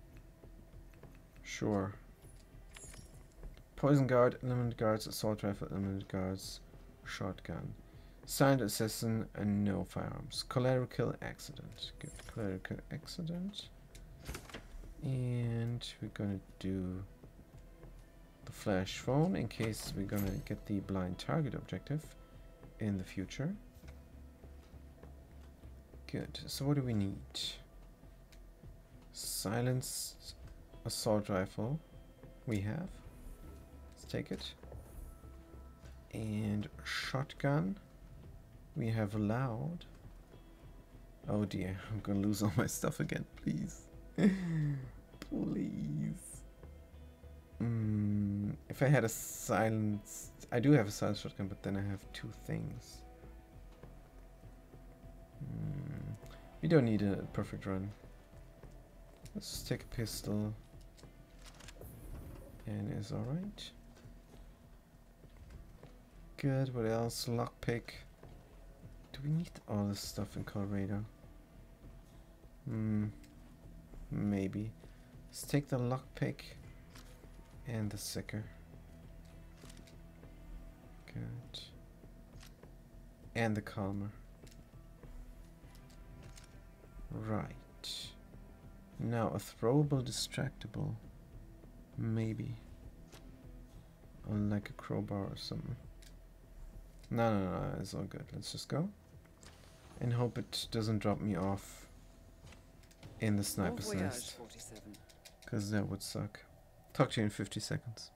Sure. Poison guard, eliminated guards, assault rifle, eliminated guards, shotgun. Silent assassin, and no firearms. Clerical accident. Good. Clerical accident. And we're gonna do the flash phone in case we're gonna get the blind target objective in the future. Good. So what do we need? Silenced assault rifle. We have. Let's take it. And shotgun. We have allowed. Oh dear, I'm gonna lose all my stuff again, please. please. Mm, if I had a silence, I do have a silent shotgun, but then I have two things. Mm, we don't need a perfect run. Let's just take a pistol. And it's alright. Good, what else? Lockpick. Do we need all this stuff in Colorado? Hmm. Maybe. Let's take the lockpick and the Sieker. Good. And the calmer. Right. Now a throwable distractable. Maybe. On like a crowbar or something. No, no, no, it's all good. Let's just go. And hope it doesn't drop me off in the sniper's nest. Because that would suck. Talk to you in 50 seconds.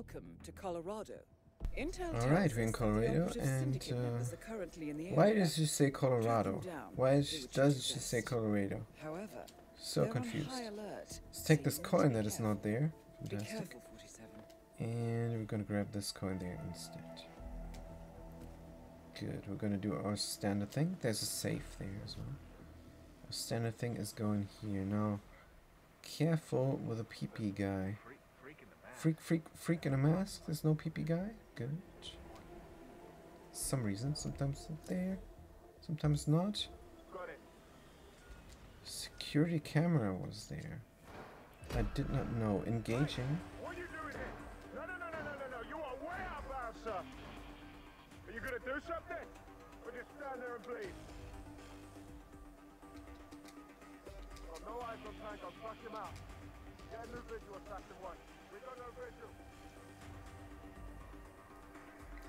Welcome to Colorado. Intel All right, we're in us that the Colorado, and uh, are currently in the why does she say Colorado? Track them down. Why is, does she say Colorado? However, So confused. Let's take this you want to coin that is not there. Fantastic. And we're gonna grab this coin there instead. Good, we're gonna do our standard thing. There's a safe there as well. Our standard thing is going here. Now, careful with a PP guy. Freak, freak, freak in a mask? There's no PP guy? Good. Some reason, sometimes there, sometimes not. Security camera was there. I did not know. Engaging. What are you doing here? No, no, no, no, no, no. You are way out sir. Are you gonna do something? Or just stand there and bleed? Got no eyes on tank. I'll flush him out. Get a new visual, Assassin One.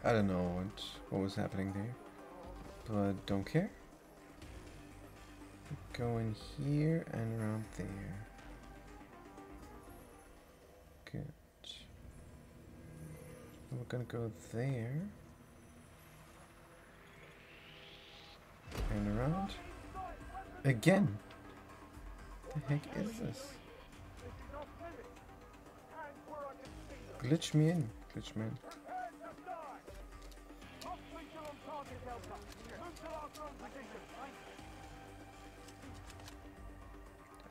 I don't know what, what was happening there, but don't care. Go in here and around there. Good. We're gonna go there. And around. Again! The heck is this? Glitch me in, glitch me in.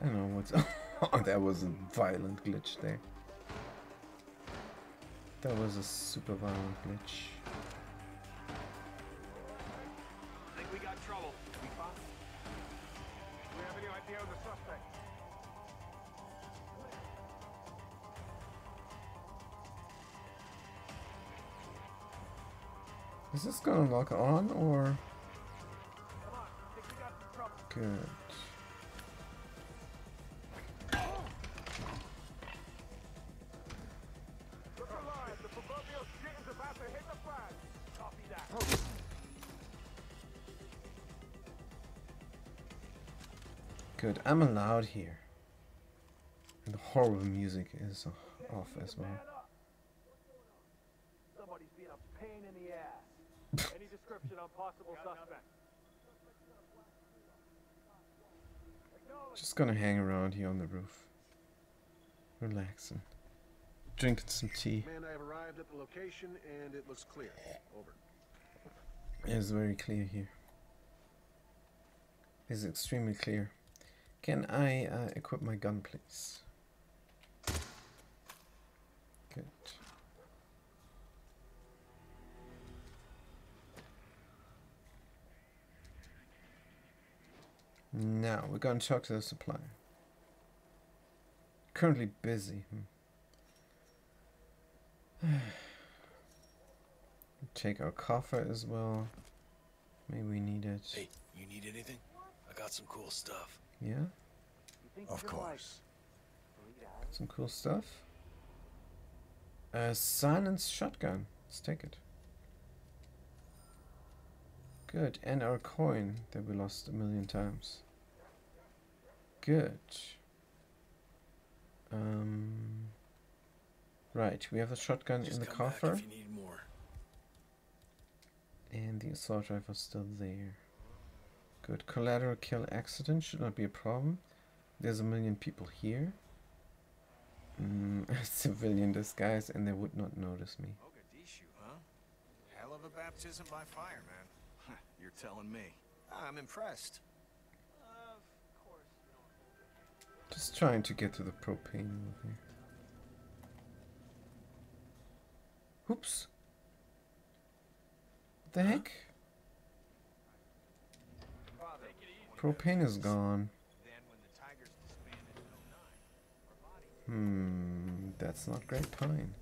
I don't know what's. Oh, that was a violent glitch there. That was a super violent glitch. Is this gonna lock on or? Good. Good. I'm allowed here. And the horrible music is off as well. Somebody's being a pain in the ass. Any description on possible suspect? Just gonna hang around here on the roof. Relaxing. Drinking some tea. Man, I have arrived at the location and it looks clear. Over. It's very clear here. It's extremely clear. Can I uh, equip my gun, please? Good. Now, we're going to talk to the supplier. Currently busy. Hmm. Take our coffer as well. Maybe we need it. Hey, you need anything? I got some cool stuff. Yeah? Of course. Some cool stuff. A silenced shotgun. Let's take it. Good. And our coin that we lost a million times. Good. Um, right, we have the shotgun Just in the coffer. If you need more. And the assault rifle still there. Good. Collateral kill accident should not be a problem. There's a million people here. Mm, civilian disguise and they would not notice me. Hell of a baptism by fire, man. You're telling me. I'm impressed. Just trying to get to the propane over here. Oops. What the heck? Propane is gone. Hmm, that's not great pine.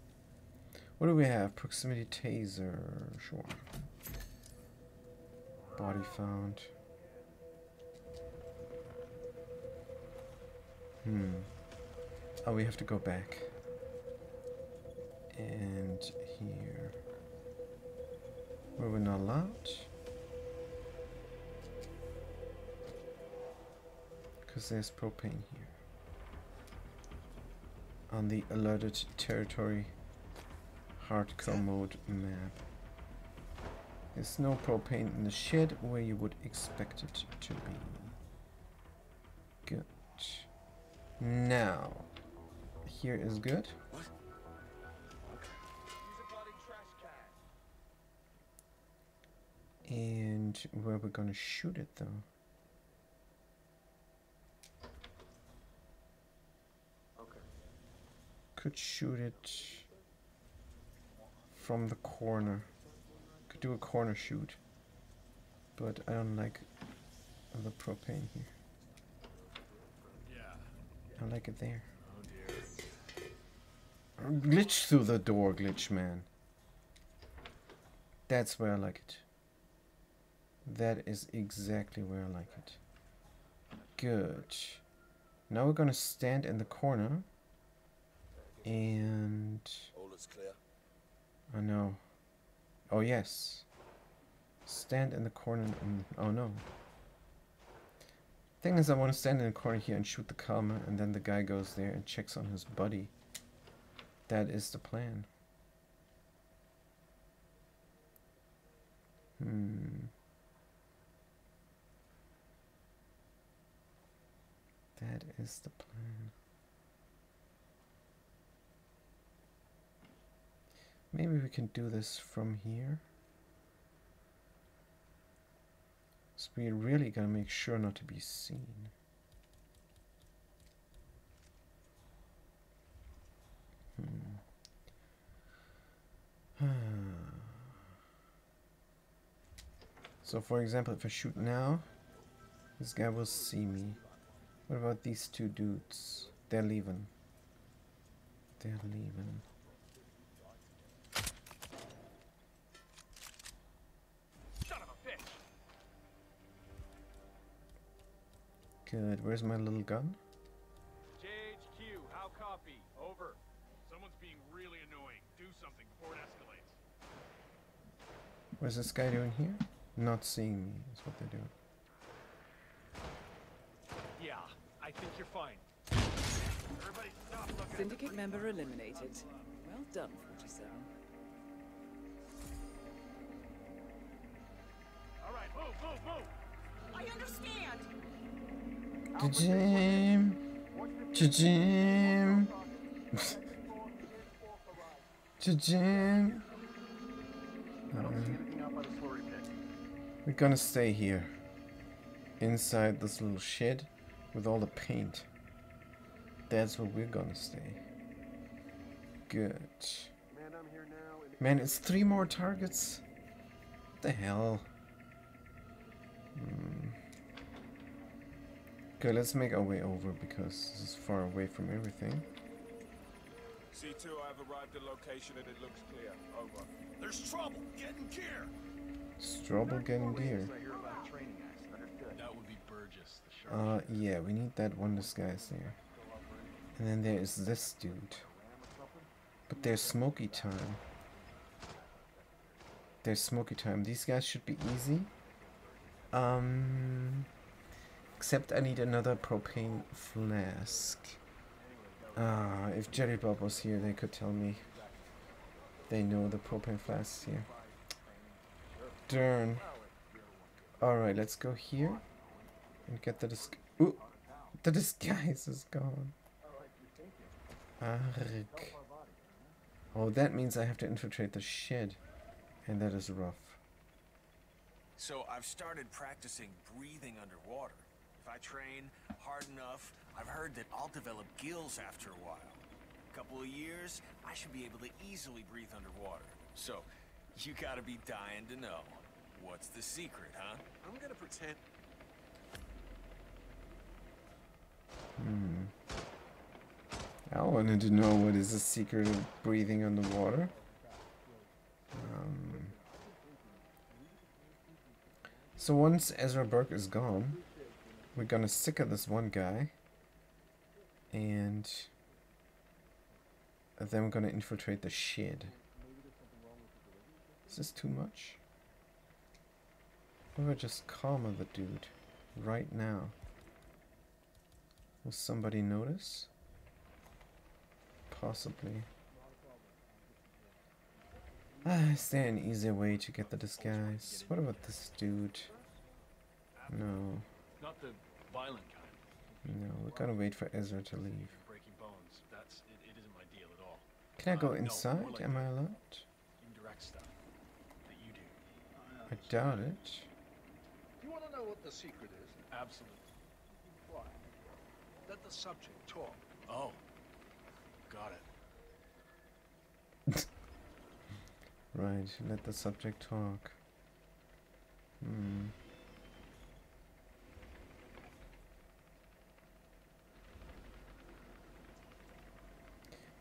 What do we have? Proximity taser, sure. Body found. Hmm. Oh, we have to go back. And here. Where we're not allowed. Because there's propane here. On the alerted territory hardcore mode map. There's no propane in the shed where you would expect it to be. Good. Now, here is good. And where we're gonna shoot it though. Could shoot it from the corner. Could do a corner shoot. But I don't like the propane here. I like it there. Oh Glitch through the door, glitch man. That's where I like it. That is exactly where I like it. Good. Now we're gonna stand in the corner. And All is clear. I know. Oh yes. Stand in the corner and oh no. Thing is I want to stand in the corner here and shoot the calmer and then the guy goes there and checks on his buddy. That is the plan. Hmm. That is the plan. Maybe we can do this from here. So we're really gonna make sure not to be seen. Hmm. so for example, if I shoot now, this guy will see me. What about these two dudes? They're leaving. They're leaving. Good. Where's my little gun? JHQ, how copy? Over. Someone's being really annoying. Do something before it escalates. What's this guy doing here? Not seeing me is what they're doing. Yeah, I think you're fine. Everybody stop looking Syndicate member eliminated. Well done, 47. All right, move, move, move! I understand. Jim. Jim. Jim. We're gonna stay here. Inside this little shed with all the paint. That's where we're gonna stay. Good. Man, it's three more targets. What the hell? Hmm. Good, let's make our way over because this is far away from everything. C2, I've arrived at location and it looks clear. Over. There's trouble. Get in gear. Strobel getting deer. That would be Burgess, the Uh, yeah, we need that one disguise there. And then there is this dude. But there's Smoky Time. There's Smoky Time. These guys should be easy. Um, except I need another propane flask. Ah, if Jerry Bob was here, they could tell me. They know the propane flasks here. Darn. Alright, let's go here and get the disc. Ooh, the disguise is gone. Arg. Oh, that means I have to infiltrate the shed, and that is rough. So I've started practicing breathing underwater. If I train hard enough, I've heard that I'll develop gills after a while. A couple of years, I should be able to easily breathe underwater. So, you gotta be dying to know. What's the secret, huh? I'm gonna pretend. Hmm. I wanted to know what is the secret of breathing underwater. Um, so once Ezra Burke is gone, we're gonna Sieker this one guy, and then we're gonna infiltrate the shed. Is this too much? What if I just calmer the dude right now? Will somebody notice? Possibly. Ah, is there an easier way to get the disguise? What about this dude? No. Not the violent kind. No, we're gonna wait for Ezra to leave. Breaking bones. That's it, it isn't my deal at all. Can I go Uh, no, inside? more like Am I allowed? Indirect stuff that you do. I doubt it. You want to know what the secret is? Absolutely. Why? Let the subject talk. Oh. Got it. Right, let the subject talk. Hmm.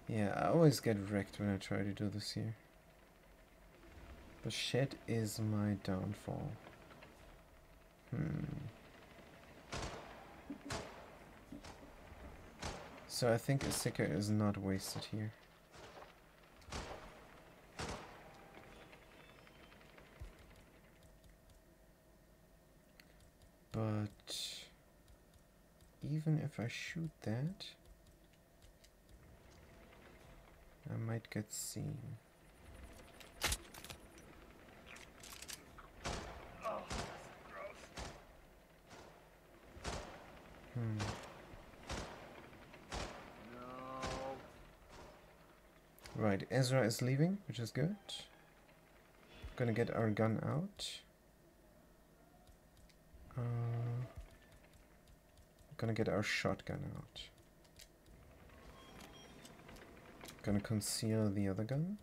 Yeah, I always get wrecked when I try to do this here. The shed is my downfall. Hmm. So I think a Sieker is not wasted here. But even if I shoot that, I might get seen. Oh. Hmm. No. Right, Ezra is leaving, which is good. Gonna get our gun out. Uh, gonna get our shotgun out. Gonna conceal the other gun.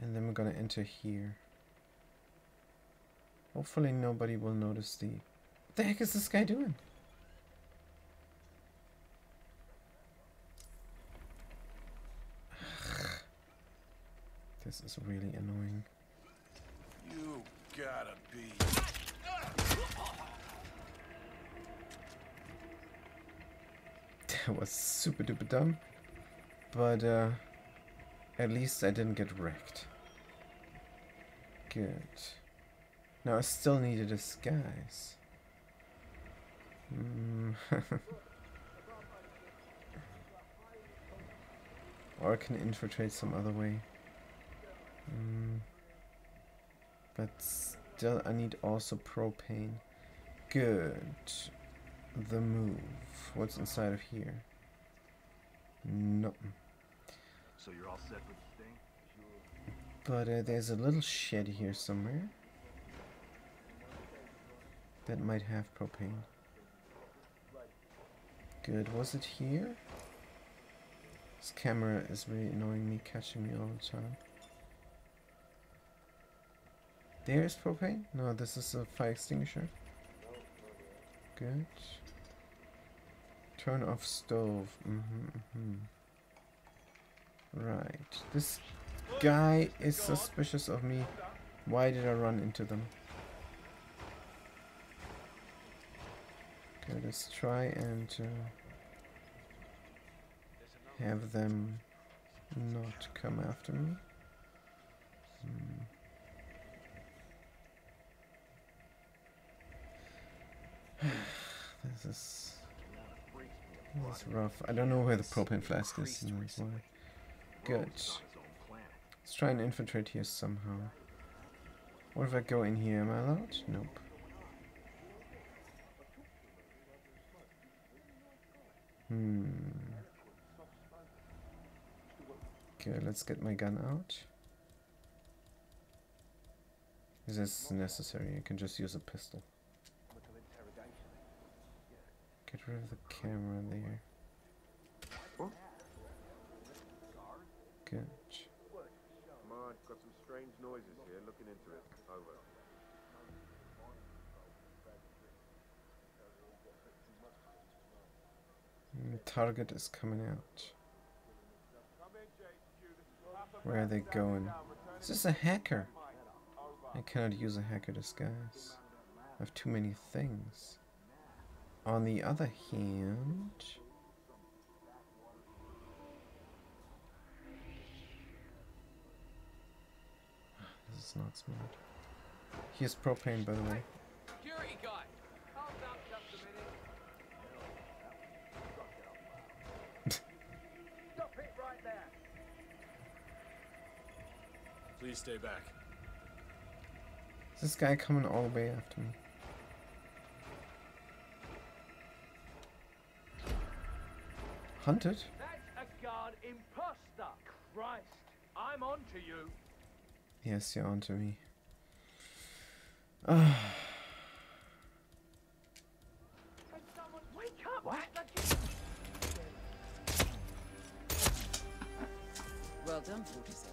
And then we're gonna enter here. Hopefully nobody will notice the... What the heck is this guy doing? This is really annoying. You gotta be. That was super duper dumb. But uh, at least I didn't get wrecked. Good. Now I still need a disguise. Mm. or I can infiltrate some other way. Mm. But still, I need also propane. Good. The move. What's inside of here? No. So you're all set with the thing? But uh, there's a little shed here somewhere. That might have propane. Good. Was it here? This camera is really annoying me, catching me all the time. There's propane? No, this is a fire extinguisher. Good. Turn off stove. Mm-hmm, mm-hmm. Right. This guy is suspicious of me. Why did I run into them? Okay, let's try and uh, have them not come after me. Hmm. This is this is rough. I don't know where the propane flask is. Good. Let's try and infiltrate here somehow. What if I go in here? Am I allowed? Nope. Hmm. Okay, let's get my gun out. Is this necessary? I can just use a pistol. Get rid of the camera there. Good. Come got some strange noises here. Looking into it. Over. Mm, target is coming out. Where are they going? Is this a hacker? I cannot use a hacker disguise. I have too many things. On the other hand... This is not smart. Here's propane, by the way. Security guy. Hold up just minute. Stop it right there. Please stay back. Is this guy coming all the way after me? Hunted? That's a guard imposter. Christ, I'm on to you. Yes, you're onto me. Ah. Wake up! What? Well done, 47.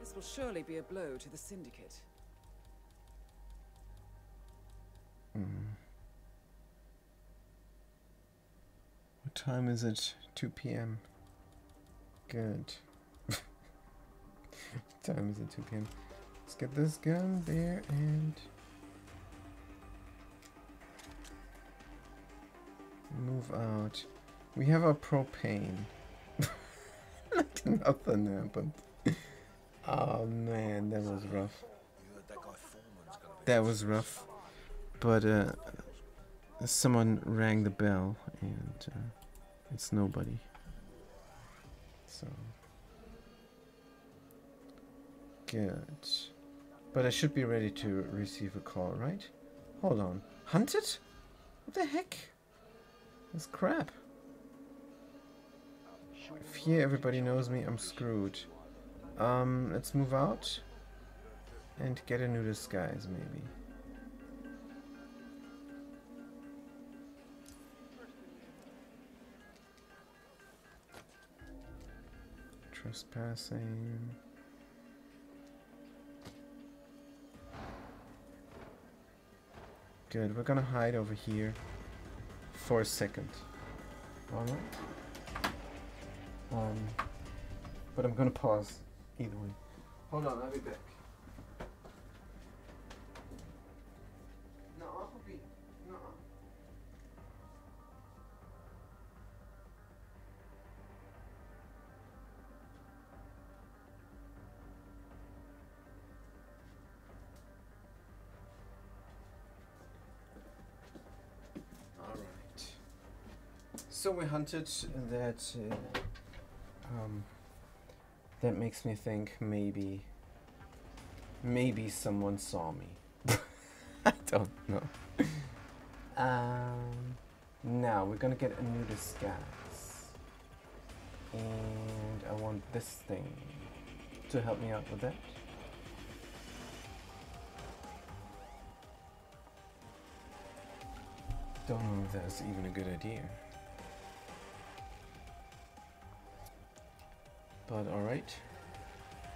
This will surely be a blow to the Syndicate. Mm. What time is it? 2 p.m. Good. time is it? 2 p.m. Let's get this gun there and move out. We have our propane. nothing happened. Oh man, that was rough. That was rough. But uh, someone rang the bell and uh, it's nobody. So good. But I should be ready to receive a call, right? Hold on. Hunted? What the heck? That's crap. If here everybody knows me, I'm screwed. Um, let's move out and get a new disguise, maybe. Trespassing. Good, we're gonna hide over here for a second. Alright. Um, but I'm gonna pause either way. Hold on, I'll be back. Hunted that. Uh, um, that makes me think maybe. Maybe someone saw me. I don't know. Um, now we're gonna get a new disguise. And I want this thing to help me out with that. Don't know if that's even a good idea. But alright.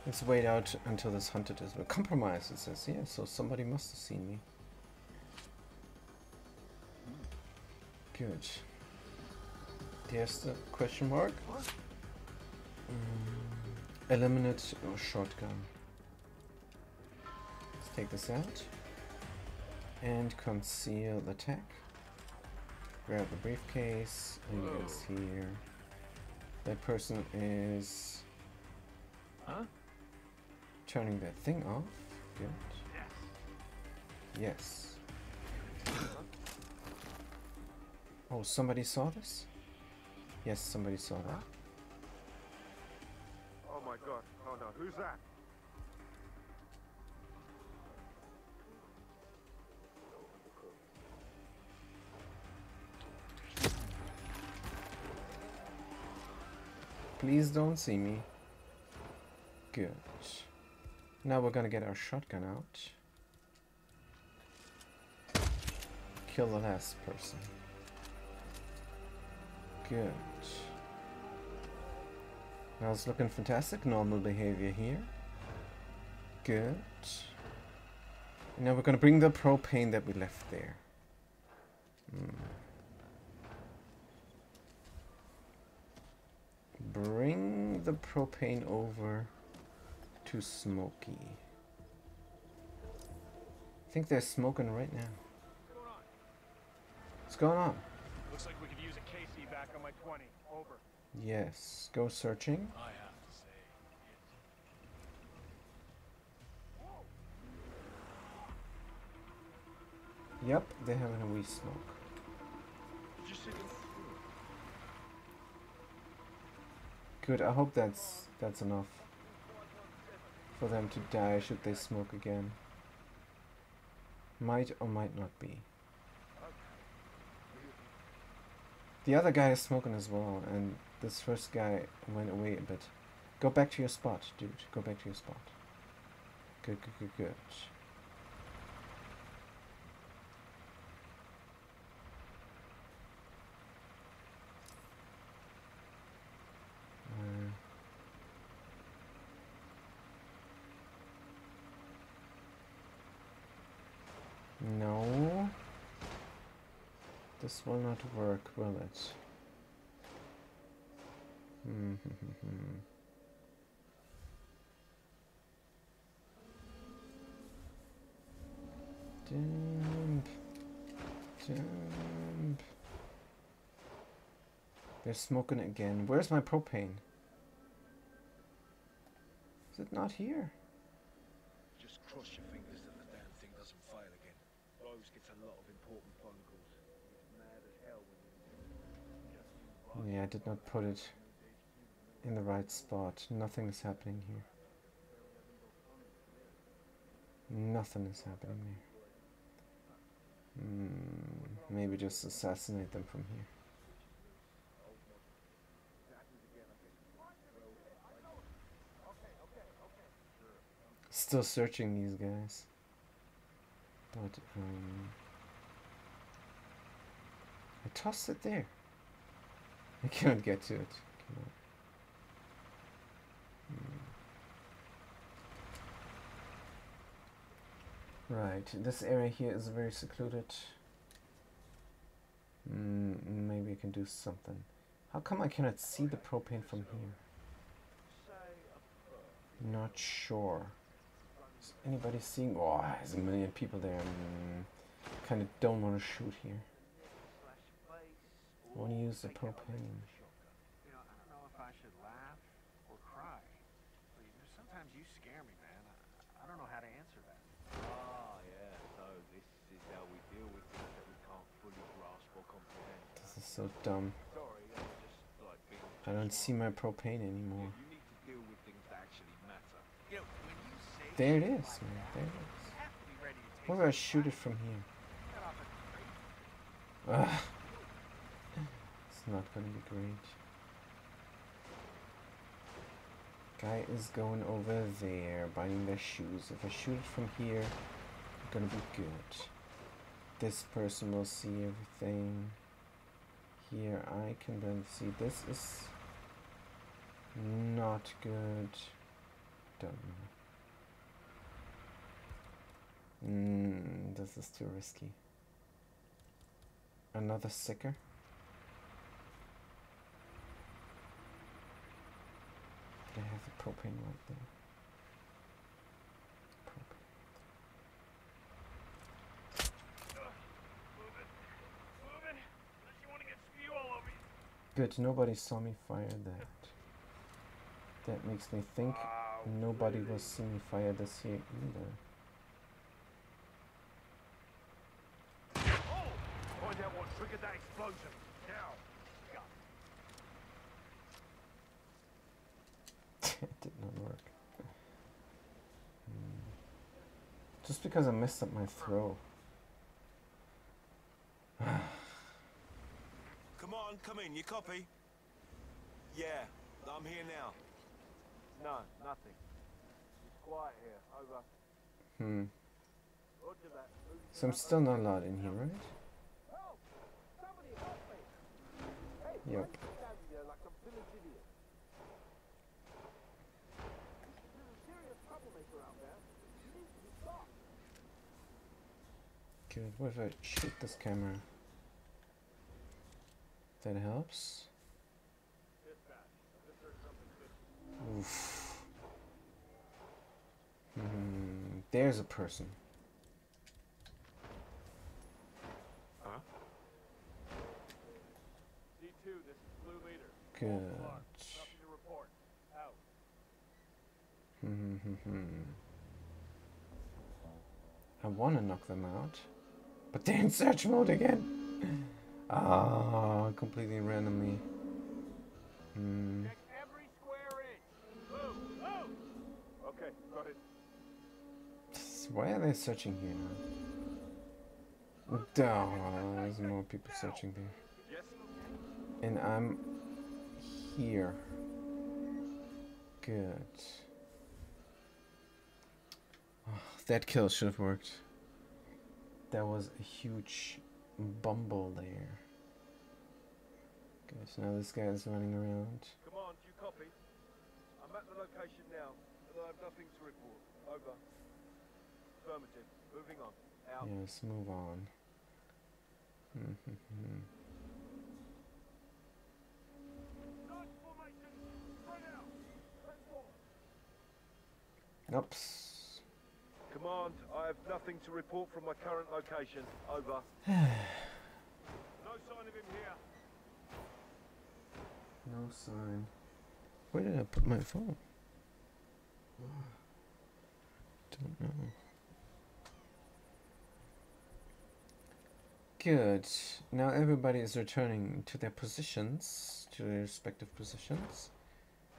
Let's wait out until this hunted is compromised, it says. Yeah, so somebody must have seen me. Good. There's the question mark. Mm, eliminate or shotgun. Let's take this out. And conceal the tech. Grab the briefcase. And guys here. That person is Huh? turning that thing off. Good. Yes. Oh, somebody saw this? Yes, somebody saw that. Oh my god. Oh no. Who's that? Please don't see me. Good. Now we're gonna get our shotgun out. Kill the last person. Good. Now it's looking fantastic. Normal behavior here. Good. Now we're gonna bring the propane that we left there. Hmm. Bring the propane over to Smoky. I think they're smoking right now. What's going on? Looks like we could use a KC back on my 20. Over. Yes, go searching. I have to say, Yep, they're having a wee smoke. Good, I hope that's that's enough for them to die should they smoke again. Might or might not be. The other guy is smoking as well, and this first guy went away a bit. Go back to your spot, dude. Go back to your spot. Good, good, good, good. Uh, No. This will not work, will it? Hmm. hmm, hmm, hmm Jump. Jump. They're smoking again. Where's my propane? Is it not here? Just cross your fingers that the damn thing doesn't fail again. Rose gets a lot of important phone calls. It's mad as hell when you Yeah, I did not put it in the right spot. Nothing is happening here. Nothing is happening here. Hmm, maybe just assassinate them from here. Still searching these guys. But, um... I tossed it there. I can't get to it. Hmm. Right, this area here is very secluded. Mm, maybe I can do something. How come I cannot see the propane from here? Not sure. Is anybody seeing? Oh, there's a million people there. Mm, kind of don't want to shoot here. I want to use the propane. You know, I don't know if I should laugh or cry. But sometimes you scare me, man. I, I don't know how to answer that. Ah, yeah, so this is how we deal with things that we can't fully grasp or comprehend. This is so dumb. Sorry, I'm just like being I don't see my propane anymore. You need to deal with things that actually matter. You know, when you say There it is, man. There it is. you have to be ready to take What if I shoot it from here? that off a crate. Ugh. Not gonna be great. Guy is going over there, buying their shoes. If I shoot it from here, it's gonna be good. This person will see everything. Here I can then see. This is not good. Don't know. Mm, this is too risky. Another sticker. They have the propane right there. Good, nobody saw me fire that. That makes me think nobody will see me fire this here either. Oh, find out what triggered that explosion. Now. it did not work. Hmm. Just because I messed up my throw. Come on, come in. You copy? Yeah, I'm here now. No, nothing. It's quiet here. Over. Hmm. So I'm still not allowed in here, right? Somebody help me. Hey, Yep. why are you standing there like some village idiot? There's a serious troublemaker out there. You need to be stopped. Good. What if I shoot this camera? That helps. Oof. Hmm. There's a person. Huh? C2, this is Blue Leader. Good. Nothing to report. Out. Hmm, hmm, hmm. I want to knock them out, but they're in search mode again. Ah, completely randomly. Hmm. Every square inch. Move, move. Okay, got it. Why are they searching here? Oh, there's more people searching there. And I'm here. Good. Oh, that kill should have worked. That was a huge bumble there. Okay, so now this guy is running around. Command, you copy? I'm at the location now, and I have nothing to report. Over. Affirmative. Moving on. Out. Yes, move on. Oops. Command, I have nothing to report from my current location. Over. no sign of him here. No sign. Where did I put my phone? Don't know. Good. Now everybody is returning to their positions, to their respective positions.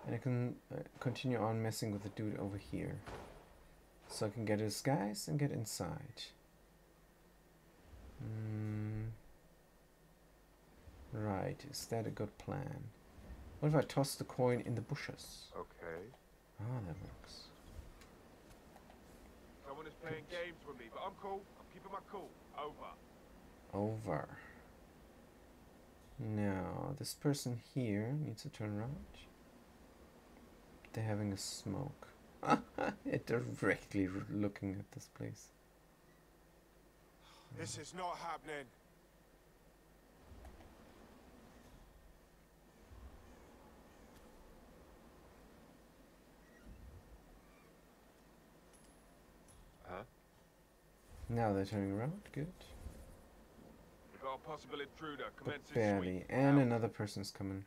And I can uh, continue on messing with the dude over here. So I can get his guys and get inside. Mm. Right, is that a good plan? What if I toss the coin in the bushes? Okay. Ah, that works. Someone is playing games with me, but I'm cool. I'm keeping my cool. Over. Over. Now, this person here needs to turn around. They're having a smoke. They're directly looking at this place. This is not happening. Huh? Now they're turning around. Good. We got a possible intruder. But barely. sweep. And Out. another person's coming.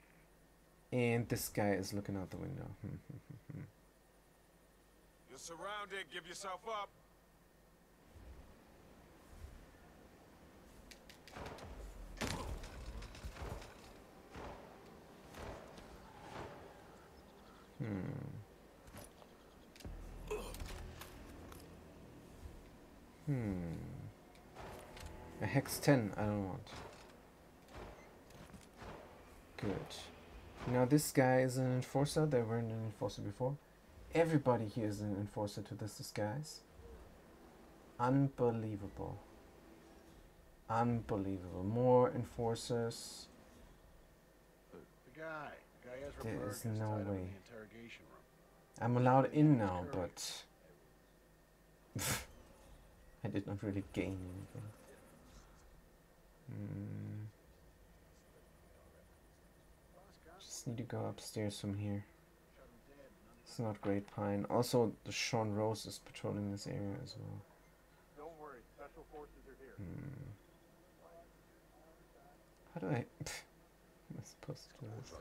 And this guy is looking out the window. Hmm, hmm, hmm, hmm. You're surrounded. Give yourself up. Hmm. Hmm. A hex 10 I don't want. Good. Now this guy is an enforcer. They weren't an enforcer before. Everybody here is an enforcer to this disguise. Unbelievable. Unbelievable. More enforcers. The guy. The guy There is no tied up in way. the interrogation room. I'm allowed in now, but I did not really gain anything. Hmm. Just need to go upstairs from here. Not Great Pine. Also, the Sean Rose is patrolling this area as well. Don't worry, special forces are here. Hmm. How do I... am I supposed to do this?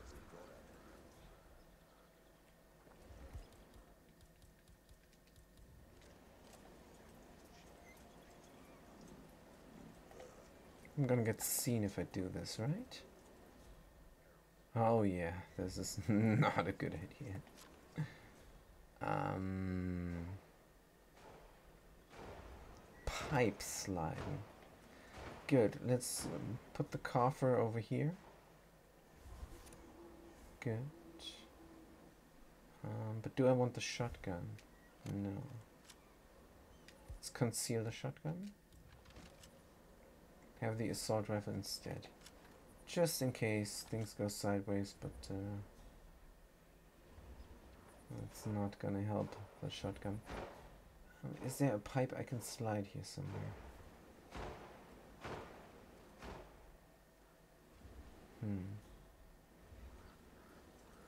I'm gonna get seen if I do this, right? Oh yeah, this is not a good idea. Um, pipe slide. Good. Let's um, put the coffer over here. Good. Um, but do I want the shotgun? No. Let's conceal the shotgun. Have the assault rifle instead. Just in case things go sideways, but uh, it's not gonna help the shotgun. Is there a pipe I can slide here somewhere? Hmm.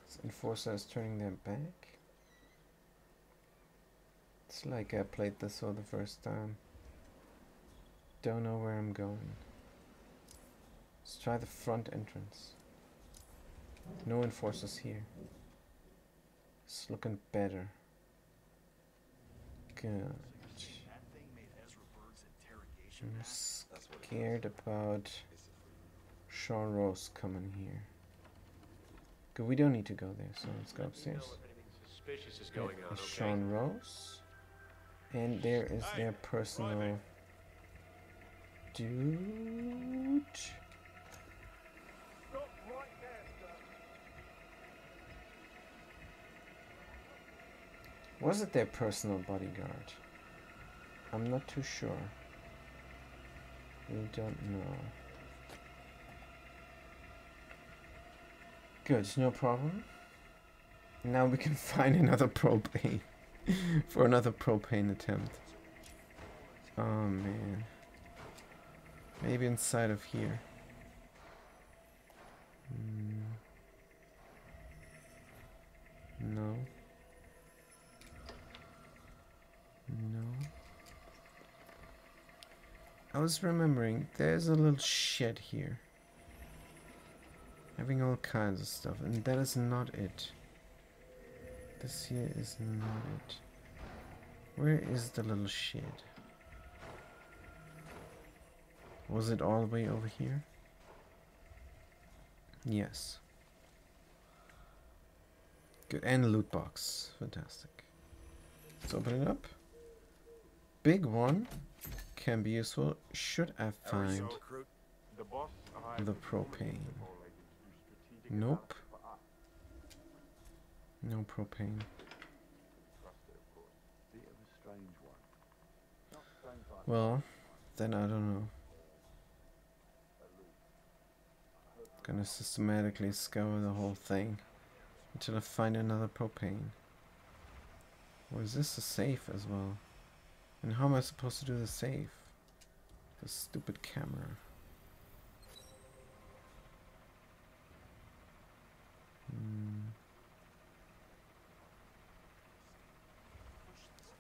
This enforcer is turning their back. It's like I played this for the first time. Don't know where I'm going. Let's try the front entrance. No enforcers here. It's looking better. Good. I'm scared about Sean Rose coming here. Good, we don't need to go there, so let's go upstairs. There is? Sean Rose. And there is their personal dude. Was it their personal bodyguard? I'm not too sure. We don't know. Good, no problem. Now we can find another propane for another propane attempt. Oh man. Maybe inside of here. Hmm. No. No. I was remembering, there's a little shed here. Having all kinds of stuff, and that is not it. This here is not it. Where is the little shed? Was it all the way over here? Yes. Good, and loot box. Fantastic. Let's open it up. Big one. Can be useful. Should I find The boss arrived the propane? Nope. No propane. Bit of a strange one. Not strange like Well, then I don't know. Gonna systematically scour the whole thing until I find another propane. Or is this a safe as well? And how am I supposed to do the safe? The stupid camera. Hmm.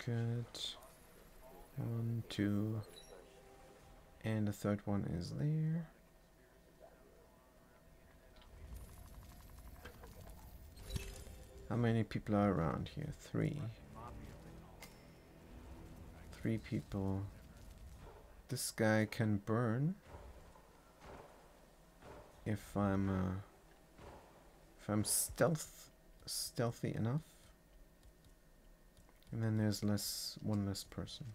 Good. One, two. And the third one is there. How many people are around here? Three. Three people. This guy can burn. If I'm uh, if I'm stealth stealthy enough. And then there's less one less person.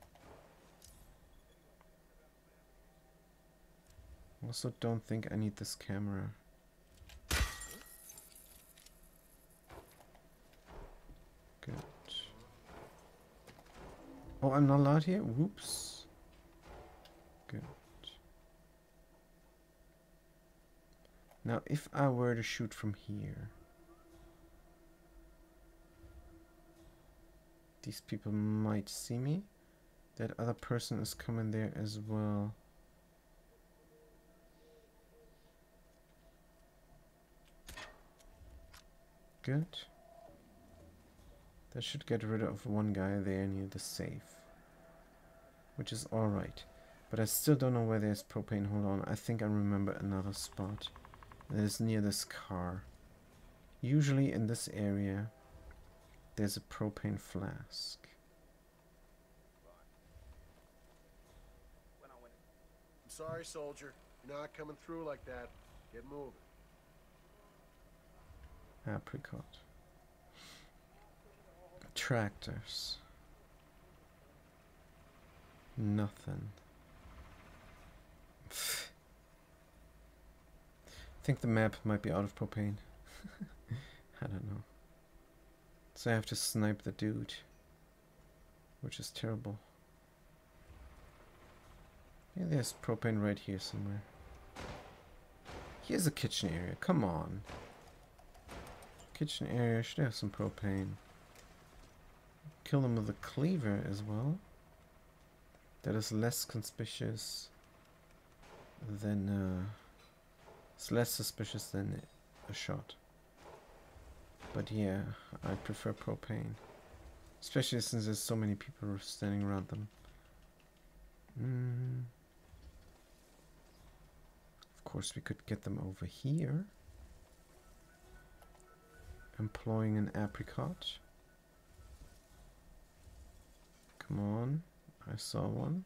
Also don't think I need this camera. Oh, I'm not allowed here? Whoops. Good. Now, if I were to shoot from here. These people might see me. That other person is coming there as well. Good. That should get rid of one guy there near the safe. Which is alright. But I still don't know where there's propane. Hold on. I think I remember another spot. It is near this car. Usually in this area, there's a propane flask. I'm sorry, soldier. You're not coming through like that. Get moving. Apricot. Tractors. Nothing. I think the map might be out of propane. I don't know. So I have to snipe the dude. Which is terrible. Yeah, there's propane right here somewhere. Here's a kitchen area. Come on. Kitchen area should have some propane. Kill them with a cleaver as well. That is less conspicuous than uh, it's less suspicious than a shot. But yeah, I prefer propane. Especially since there's so many people standing around them. Mm. Of course, we could get them over here. Employing an apricot. Come on. I saw one.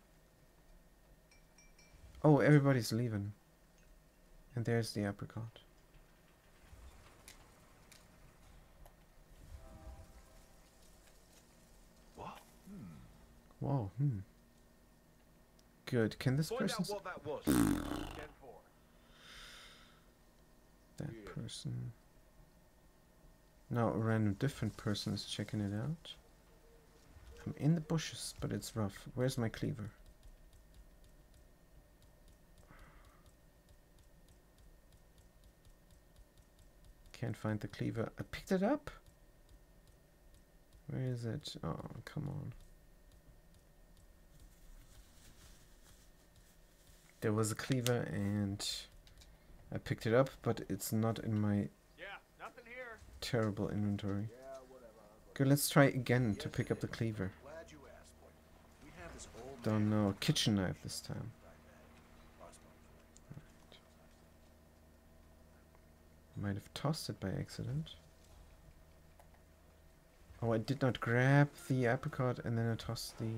Oh, everybody's leaving. And there's the apricot. What? Whoa, hmm. Good. Can this person... that was. That person... Now a random different person is checking it out. I'm in the bushes, but it's rough. Where's my cleaver? Can't find the cleaver. I picked it up? Where is it? Oh, come on. There was a cleaver and I picked it up, but it's not in my terrible inventory. Let's try again to pick up the cleaver. Don't know. Kitchen knife this time. Might have tossed it by accident. Oh, I did not grab the apricot and then I tossed the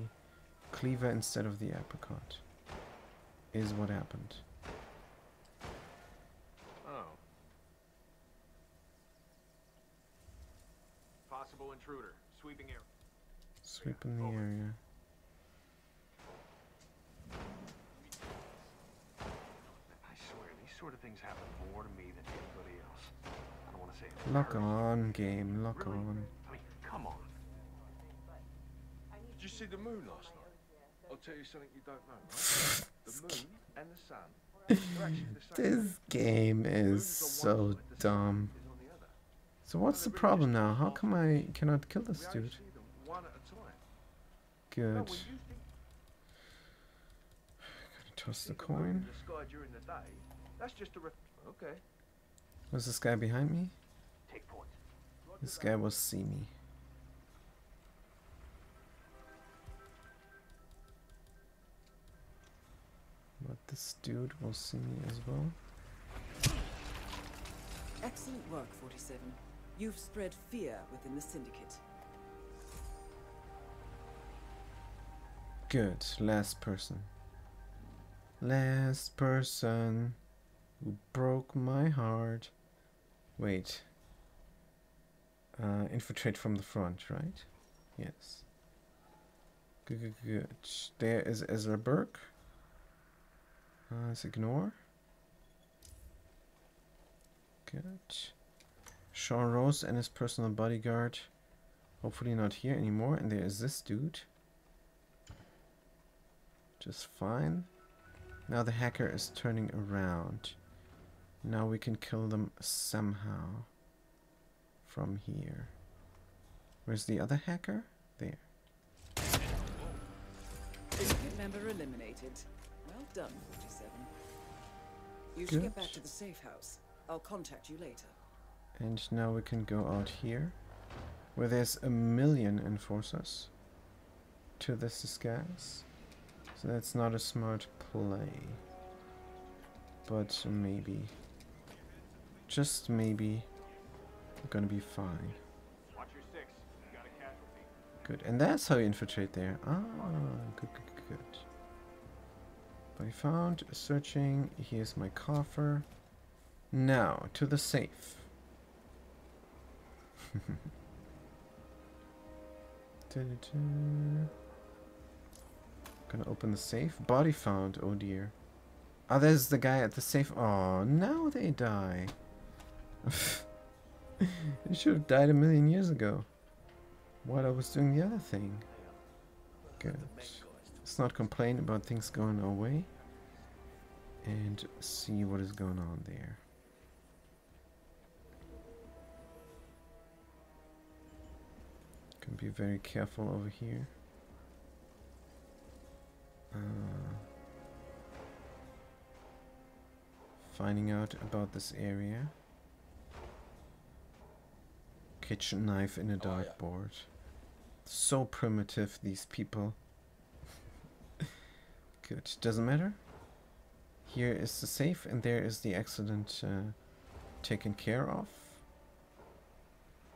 cleaver instead of the apricot. Is what happened. Oh. Possible intruder. Sweeping area. Sweeping the area. I swear, these sort of things happen more to me than anybody else. I don't want to say it. Lock on, game. Lock on. I mean, come on. Did you see the moon last night? I'll tell you something you don't know. Right? the moon and the sun actually the same. This game is so dumb. So what's the problem now? How come I cannot kill this dude? Good. Gonna toss the coin. Was this guy behind me? This guy will see me. But this dude will see me as well. Excellent work, 47. You've spread fear within the Syndicate. Good. Last person. Last person who broke my heart. Wait. Uh, infiltrate from the front, right? Yes. Good, good, good. There is Ezra Burke. Uh, let's ignore. Good. Sean Rose and his personal bodyguard. Hopefully not here anymore. And there is this dude. Just fine. Now the hacker is turning around. Now we can kill them somehow. From here. Where's the other hacker? There. member eliminated. Well done, 47. You should get back to the safe house. I'll contact you later. And now we can go out here, where there's a million enforcers. To the is gas. So that's not a smart play. But maybe, just maybe, we're gonna be fine. Watch your six. You got a casualty. Good, and that's how you infiltrate there. Ah, good, good, good, good. Body found, searching, here's my coffer. Now, to the safe. Gonna open the safe. Body found, oh dear. Ah, there's the guy at the safe. Oh, now they die. they should have died a million years ago. While I was doing the other thing. Good. Let's not complain about things going our way. And see what is going on there. Can be very careful over here. Uh, finding out about this area. Kitchen knife in a dartboard. So primitive, these people. Good. Doesn't matter. Here is the safe, and there is the accident uh, taken care of.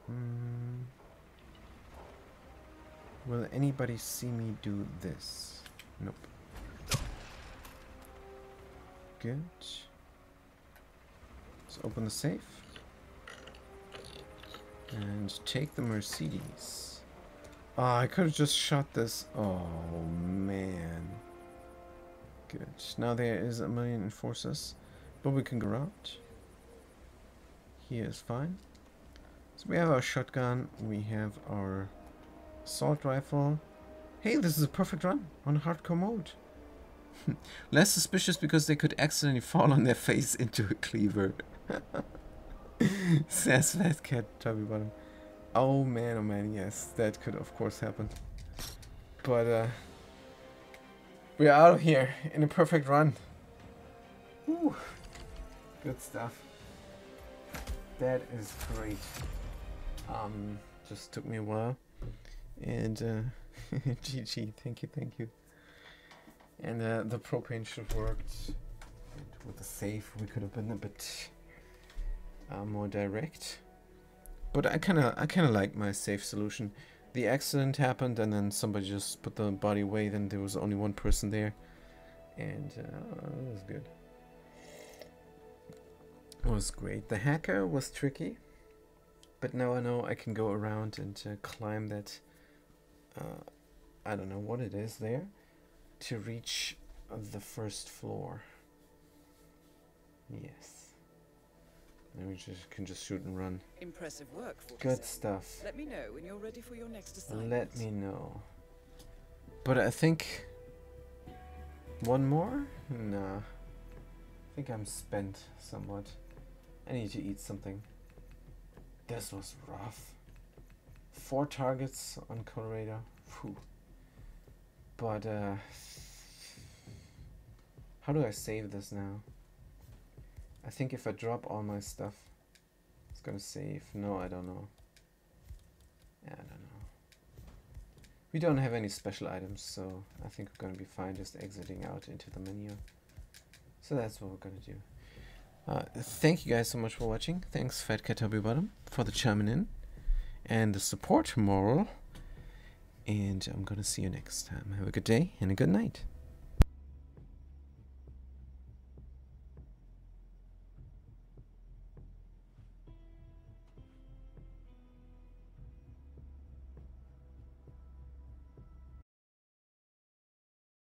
Hmm. Will anybody see me do this? Nope. Good. Let's open the safe. And take the Merces. Oh, I could have just shot this. Oh, man. Good. Now there is a million enforcers. But we can go out. Here is fine. So we have our shotgun. We have our assault rifle. Hey, this is a perfect run on hardcore mode. Less suspicious because they could accidentally fall on their face into a cleaver. Says Fat Cat Chubby Bottom. Oh man, oh man, yes, that could of course happen. But uh we're out of here in a perfect run. Whew. Good stuff. That is great. Um just took me a while. And uh GG, thank you, thank you. And uh, the propane should have worked. With the safe, we could have been a bit uh, more direct. But I kind of, I kind of like my safe solution. The accident happened, and then somebody just put the body away. Then there was only one person there, and uh, it was good. It was great. The hacker was tricky, but now I know I can go around and uh, climb that. Uh, I don't know what it is there to reach the first floor. Yes. And we just can just shoot and run. Impressive work, Good stuff. Let me know when you're ready for your next assignment. Let me know. But I think one more? Nah. I think I'm spent somewhat. I need to eat something. This was rough. Four targets on Colorado. Phew. But uh how do I save this now? I think if I drop all my stuff, it's gonna save. No, I don't know. Yeah, I don't know. We don't have any special items, so I think we're gonna be fine just exiting out into the menu. So that's what we're gonna do. Uh, thank you guys so much for watching. Thanks Fat Cat Tubby Bottom for the chiming in and the support moral. And I'm gonna see you next time. Have a good day and a good night.